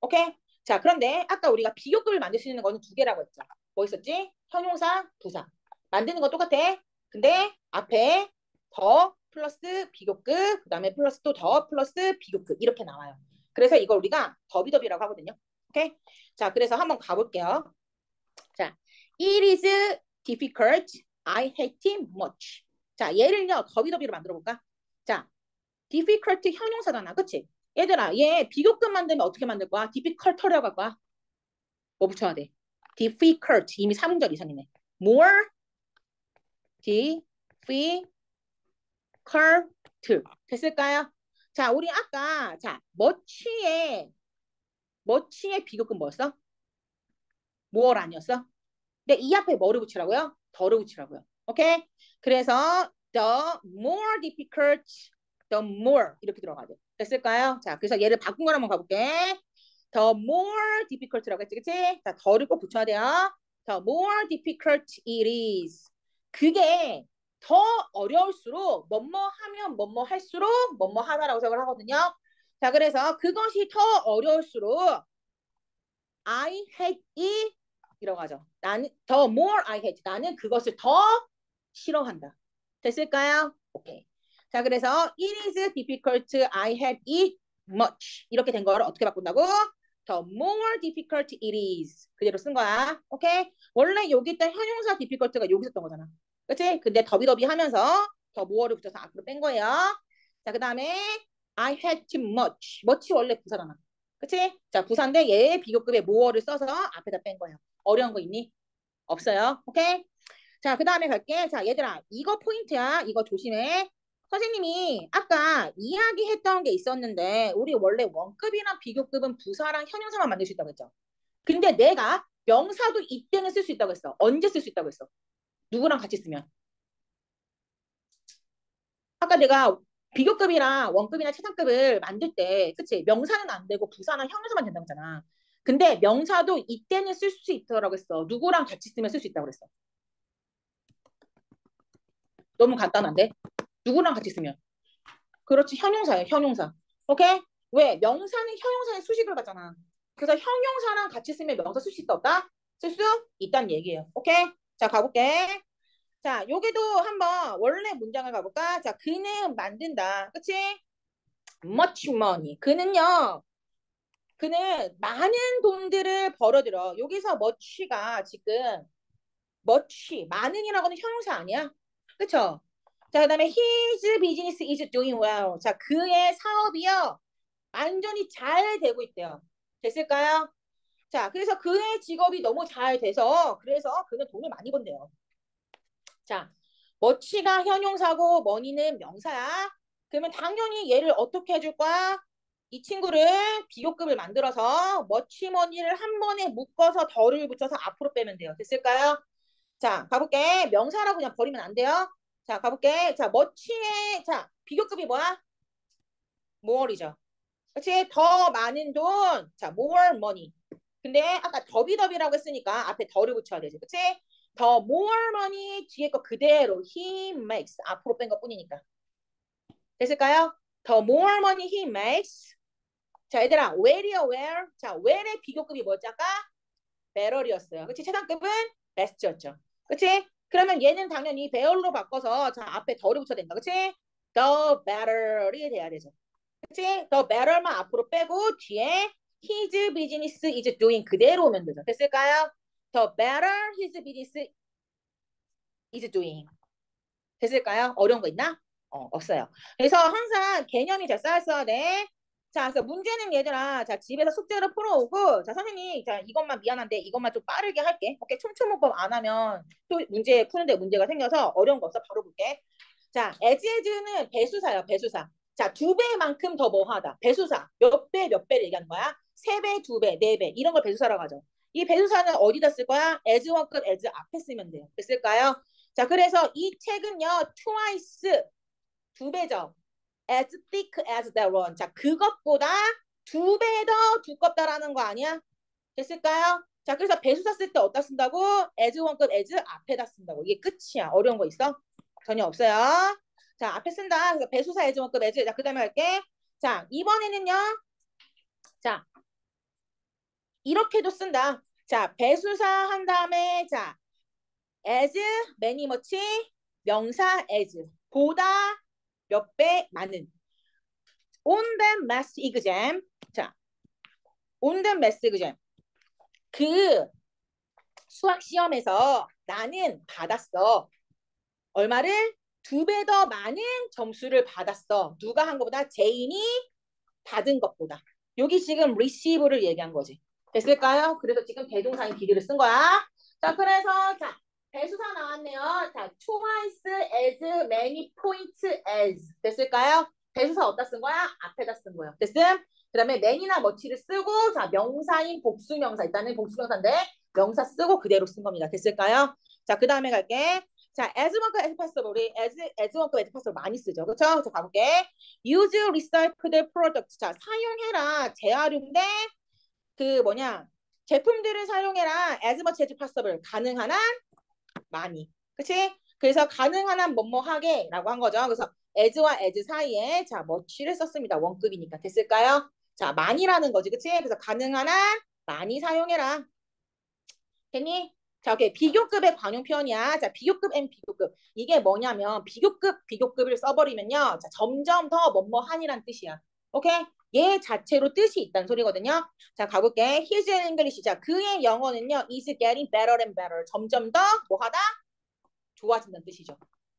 오케이? 자, 그런데 아까 우리가 비교급을 만들 수 있는 거는 두 개라고 했죠. 뭐 있었지? 형용사, 부사. 만드는 건 똑같아. 근데 앞에 더 플러스 비교급, 그 다음에 플러스 또 더 플러스 비교급 이렇게 나와요. 그래서 이걸 우리가 더비더비라고 하거든요. 오케이? 자, 그래서 한번 가볼게요. 자, it is difficult. I hate him much. 자, 얘를요 더비더비로 만들어 볼까? 자, difficult 현용사잖아, 그치? 얘들아, 얘 비교급 만들면 어떻게 만들 거야? difficult라고 할 거야. 뭐 붙여야 돼? difficult 이미 3음절 이상이네. more difficult 됐을까요? 자, 우리 아까 자 머치의 머치의 비교급 뭐였어? 뭐월 아니었어? 근데 이 앞에 뭐를 붙이라고요? 더를 붙이라고요. 오케이? 그래서 the more difficult, the more 이렇게 들어가야 돼. 됐을까요? 자, 그래서 얘를 바꾼 걸 한번 가볼게. the more difficult라고 했지, 그치? 자, 더를 꼭 붙여야 돼요. the more difficult it is. 그게 더 어려울수록 뭐뭐 하면 뭐뭐 할수록 뭐뭐 하나라고 생각을 하거든요. 자, 그래서 그것이 더 어려울수록 I hate it 이라고 하죠. 나는 더 more I hate. 나는 그것을 더 싫어한다. 됐을까요? 오케이. 자, 그래서 it is difficult. I hate it much. 이렇게 된 거를 어떻게 바꾼다고? The more difficult it is. 그대로 쓴 거야. 오케이? 원래 여기 있던 현용사 difficult가 여기 있었던 거잖아. 그치? 근데 더비더비 하면서 더 more를 붙여서 앞으로 뺀 거예요. 자, 그 다음에 I had too much. much 원래 부사잖아. 그치? 자, 부사인데 얘 비교급에 more를 써서 앞에다 뺀 거예요. 어려운 거 있니? 없어요. 오케이? 자, 그 다음에 갈게. 자, 얘들아, 이거 포인트야. 이거 조심해. 선생님이 아까 이야기했던 게 있었는데 우리 원래 원급이랑 비교급은 부사랑 현용사만 만들 수 있다고 했죠. 근데 내가 명사도 이때는 쓸 수 있다고 했어. 언제 쓸 수 있다고 했어? 누구랑 같이 쓰면? 아까 내가 비교급이랑 원급이나 최상급을 만들 때 그치? 명사는 안 되고 부사나 형용사만 된다고 했잖아. 근데 명사도 이때는 쓸 수 있다고 했어. 누구랑 같이 쓰면 쓸 수 있다고 그랬어. 너무 간단한데? 누구랑 같이 쓰면? 그렇지, 현용사예요, 현용사. 오케이? 왜? 명사는 현용사의 수식을 갖잖아. 그래서 형용사랑 같이 쓰면 명사 쓸 수 있다 없다? 쓸 수 있다는 얘기예요. 오케이? 자, 가볼게. 자, 여기도 한번 원래 문장을 가볼까? 자, 그는 만든다. 그치? much money. 그는요. 그는 많은 돈들을 벌어들여. 여기서 much가 지금 much, 많은이라고 하는 형용사 아니야? 그쵸? 자, 그 다음에 his business is doing well. 자, 그의 사업이요. 완전히 잘 되고 있대요. 됐을까요? 자, 그래서 그의 직업이 너무 잘 돼서 그래서 그는 돈을 많이 번대요. 자, 머치가 현용사고 머니는 명사야. 그러면 당연히 얘를 어떻게 해줄 거야? 이 친구를 비교급을 만들어서 머치머니를 한 번에 묶어서 덜을 붙여서 앞으로 빼면 돼요. 됐을까요? 자, 가볼게. 명사라고 그냥 버리면 안 돼요. 자, 가볼게. 자, 머치의 자 비교급이 뭐야? more이죠. 그치? 더 많은 돈. 자, more money. 근데 아까 더비더비라고 했으니까 앞에 더를 붙여야 되지. 그치? 더 more money 뒤에 거 그대로 he makes 앞으로 뺀 것 뿐이니까. 됐을까요? 더 more money he makes. 자, 얘들아, where이요, where? 자, where의 비교급이 뭐였지 아까? better이었어요. 그치? 최상급은 best였죠. 그치? 그러면 얘는 당연히 배열로 바꿔서 자 앞에 더를 붙여야 된다. 그치? the better이 돼야 되죠. 그치? the better만 앞으로 빼고 뒤에 his business is doing 그대로 오면 되죠. 됐을까요? the better his business is doing. 됐을까요? 어려운 거 있나? 어, 없어요. 그래서 항상 개념이 잘 쌓였어야 돼. 자, 그래서 문제는 얘들아, 자, 집에서 숙제를 풀어오고, 자, 선생님, 자, 이것만 미안한데, 이것만 좀 빠르게 할게. 오케이, 촘촘문법 안 하면 또 문제 푸는데 문제가 생겨서 어려운 거 없어. 바로 볼게. 자, as, as는 배수사요, 배수사. 자, 두 배만큼 더 뭐 하다. 배수사. 몇 배, 몇 배를 얘기하는 거야? 세 배, 두 배, 네 배. 이런 걸 배수사라고 하죠. 이 배수사는 어디다 쓸 거야? as원급 as 앞에 쓰면 돼요. 됐을까요? 자, 그래서 이 책은요, twice, 두 배죠. as thick as that one. 자, 그것보다 두 배 더 두껍다라는 거 아니야? 됐을까요? 자, 그래서 배수사 쓸 때 어디다 쓴다고? as 원급 as 앞에다 쓴다고. 이게 끝이야. 어려운 거 있어? 전혀 없어요. 자, 앞에 쓴다. 그래서 배수사 as 원급 as. 자, 그 다음에 할게. 자, 이번에는요. 자, 이렇게도 쓴다. 자, 배수사 한 다음에 자, as, many much, 명사 as. 보다 몇 배 많은. on the math exam. 자, on the math exam. 그 수학 시험에서 나는 받았어. 얼마를? 두 배 더 많은 점수를 받았어. 누가 한 것보다? 제인이 받은 것보다. 여기 지금 receive를 얘기한 거지. 됐을까요? 그래서 지금 대동사인 did를 쓴 거야. 자, 그래서 자 배수사 나왔네요. 자, twice as many points as 됐을까요? 배수사 어디다 쓴 거야? 앞에다 쓴 거예요. 됐음? 그 다음에 many나 much를 쓰고 자 명사인 복수명사 일단은 복수명사인데 명사 쓰고 그대로 쓴 겁니다. 됐을까요? 자, 그 다음에 갈게. 자, as만큼 as possible 우리 as as만큼 as possible 많이 쓰죠. 그렇죠? 자, 가볼게. use recycled product. 자, 사용해라. 재활용된 그 뭐냐? 제품들을 사용해라. as much as possible. 가능한 한 많이. 그치? 그래서 가능한 한 뭐뭐 하게 라고 한 거죠. 그래서 as와 as 사이에 자 much를 썼습니다. 원급이니까 됐을까요? 자 많이라는 거지. 그치? 그래서 가능한 한 많이 사용해라. 됐니? 자, 오케이. 비교급의 관용 표현이야. 자, 비교급 and 비교급. 이게 뭐냐면 비교급, 비교급을 써버리면요. 자, 점점 더 뭐뭐한이란 뜻이야. 오케이? 얘 자체로 뜻이 있다는 소리거든요. 자, 가볼게. His English. 자, 그의 영어는요. is getting better and better. 점점 더 뭐하다? 좋아진다는 뜻이죠.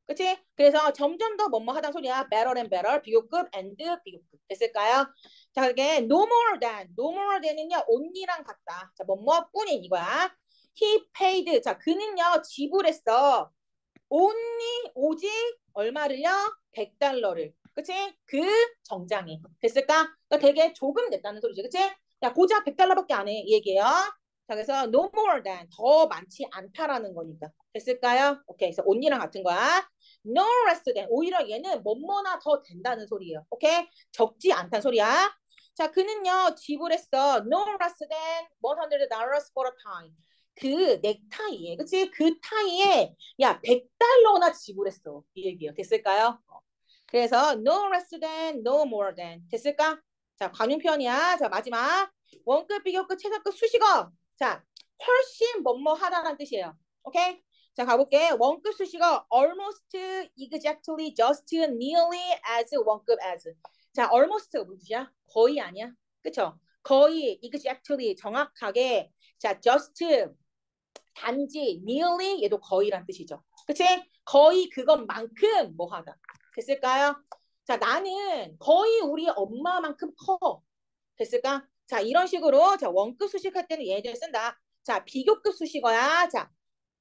그치? 그래서 점점 더 뭐뭐 하다는 소리야. better and better. 비교급 and 비교급. 됐을까요? 자, 그게 no more than. no more than은요. only랑 같다. 자, 뭐뭐 뿐인 이거야. he paid. 자, 그는요. 지불했어. only 오직 얼마를요? 100달러를. 그치? 그 정장에. 됐을까? 그러니까 되게 조금 냈다는 소리지. 그치? 야, 고작 100달러밖에 안 해. 이 얘기예요. 자, 그래서 no more than. 더 많지 않다라는 거니까. 됐을까요? 오케이. 그래서 only랑 같은 거야. no less than. 오히려 얘는 뭐뭐나 더 된다는 소리예요. 오케이? 적지 않다는 소리야. 자, 그는요. 지불했어. no less than 100 dollars for a tie. 그 넥타이에, 그치? 그 타이에, 야, 100달러나 지불했어. 이 얘기예요. 됐을까요? 그래서 no less than, no more than. 됐을까? 자, 관용 표현이야. 자, 마지막. 원급, 비교급, 최상급, 수식어. 자, 훨씬 뭐뭐 하다라는 뜻이에요. 오케이? 자, 가볼게. 원급 수식어 almost, exactly, just, nearly as, 원급 as. 자, almost가 무슨 뜻이야? 거의 아니야. 그쵸? 거의, exactly, 정확하게. 자, just, 단지, nearly, 얘도 거의란 뜻이죠. 그치? 거의 그것만큼 뭐 하다. 됐을까요? 자, 나는 거의 우리 엄마만큼 커. 됐을까? 자, 이런 식으로 자 원급 수식할 때는 얘들 쓴다. 자, 비교급 수식어야. 자,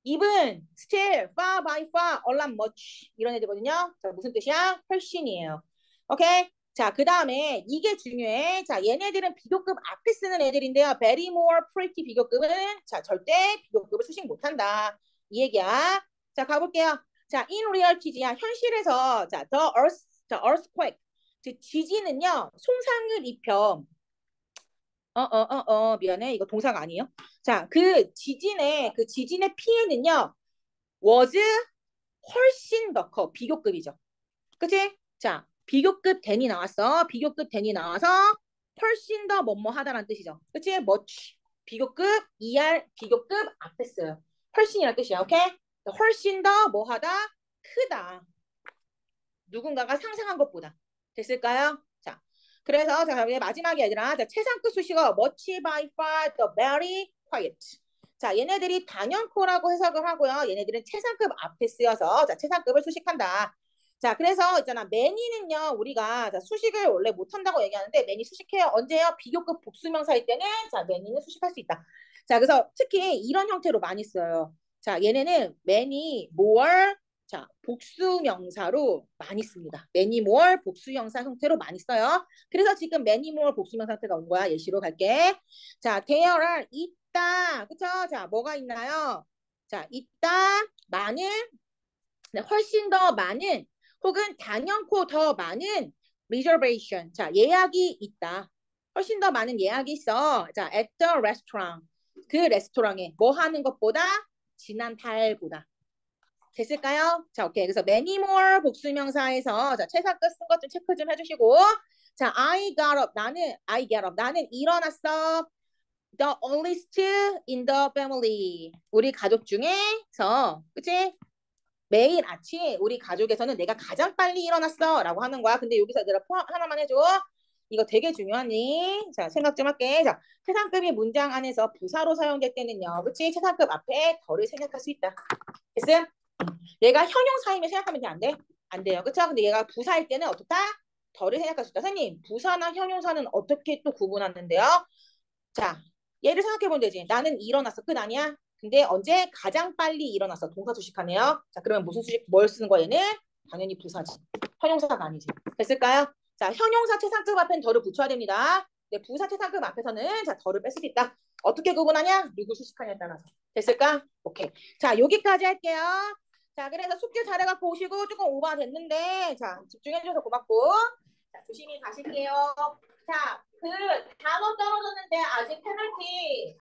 even, still, far by far, a lot much 이런 애들거든요. 자, 무슨 뜻이야? 훨씬이에요. 오케이? 자, 그 다음에 이게 중요해. 자, 얘네들은 비교급 앞에 쓰는 애들인데요. very more, pretty 비교급은 자, 절대 비교급을 수식 못한다. 이 얘기야. 자, 가볼게요. 자, in reality야. 현실에서 자, the earth, the earthquake. 즉 지진은요. 손상을 입혀. 어, 어, 어, 어, 미안해. 이거 동사가 아니에요. 자, 그 지진의 그 지진의 피해는요. was 훨씬 더 커. 비교급이죠. 그치? 자, 비교급 된이 나왔어. 비교급 된이 나와서 훨씬 더 뭐뭐 하다라는 뜻이죠. 그치? much. 비교급 ER 비교급 앞에 써요. 훨씬이라는 뜻이야. 오케이? 훨씬 더 뭐하다? 크다. 누군가가 상상한 것보다. 됐을까요? 자, 그래서 자, 마지막에 얘들아. 자, 최상급 수식어 much by far the very quiet. 자, 얘네들이 단연코라고 해석을 하고요. 얘네들은 최상급 앞에 쓰여서 자, 최상급을 수식한다. 자, 그래서 있잖아. 매니는요, 우리가 자, 수식을 원래 못 한다고 얘기하는데 매니 수식해요. 언제요? 비교급 복수명사일 때는 자, 매니는 수식할 수 있다. 자, 그래서 특히 이런 형태로 많이 써요. 자, 얘네는 many, more, 자, 복수 명사로 많이 씁니다. many more 복수 형사 형태로 많이 써요. 그래서 지금 many more 복수 명사 형태가 온 거야. 예시로 갈게. 자, there are 있다. 그쵸? 자, 뭐가 있나요? 자, 있다. 많은, 네, 훨씬 더 많은, 혹은 단연코 더 많은 reservation. 자, 예약이 있다. 훨씬 더 많은 예약이 있어. 자, at the restaurant. 그 레스토랑에 뭐 하는 것보다 지난 달보다. 됐을까요? 자, 오케이. 그래서 many more 복수명사에서 자, 최상급 쓴 것 좀 체크 좀 해주시고 자, I got up. 나는 I get up. 나는 일어났어. The oldest in the family. 우리 가족 중에서 그치? 매일 아침 우리 가족에서는 내가 가장 빨리 일어났어 라고 하는 거야. 근데 여기서 얘들아 포함 하나만 해줘. 이거 되게 중요하니? 자, 생각 좀 할게. 자, 최상급이 문장 안에서 부사로 사용될 때는요. 그치? 최상급 앞에 덜을 생략할 수 있다. 됐음? 얘가 현용사임을 생각하면 돼? 안 돼? 안 돼요. 그쵸? 근데 얘가 부사일 때는 어떻다? 덜을 생각할 수 있다. 선생님, 부사나 현용사는 어떻게 또 구분하는데요? 자, 얘를 생각해보면 되지. 나는 일어났어. 끝 아니야? 근데 언제 가장 빨리 일어났어? 동사 수식하네요. 자, 그러면 무슨 수식, 뭘 쓰는 거야, 얘는? 당연히 부사지. 현용사가 아니지. 됐을까요? 자, 현용사 최상급 앞엔 덜을 붙여야 됩니다. 네, 부사 최상급 앞에서는 자, 덜을 뺄 수도 있다. 어떻게 구분하냐? 누구 수식하냐에 따라서. 됐을까? 오케이. 자, 여기까지 할게요. 자, 그래서 숙제 잘해갖고 오시고 조금 오버 됐는데 자, 집중해주셔서 고맙고 자, 조심히 가실게요. 자, 그 단어 떨어졌는데 아직 페널티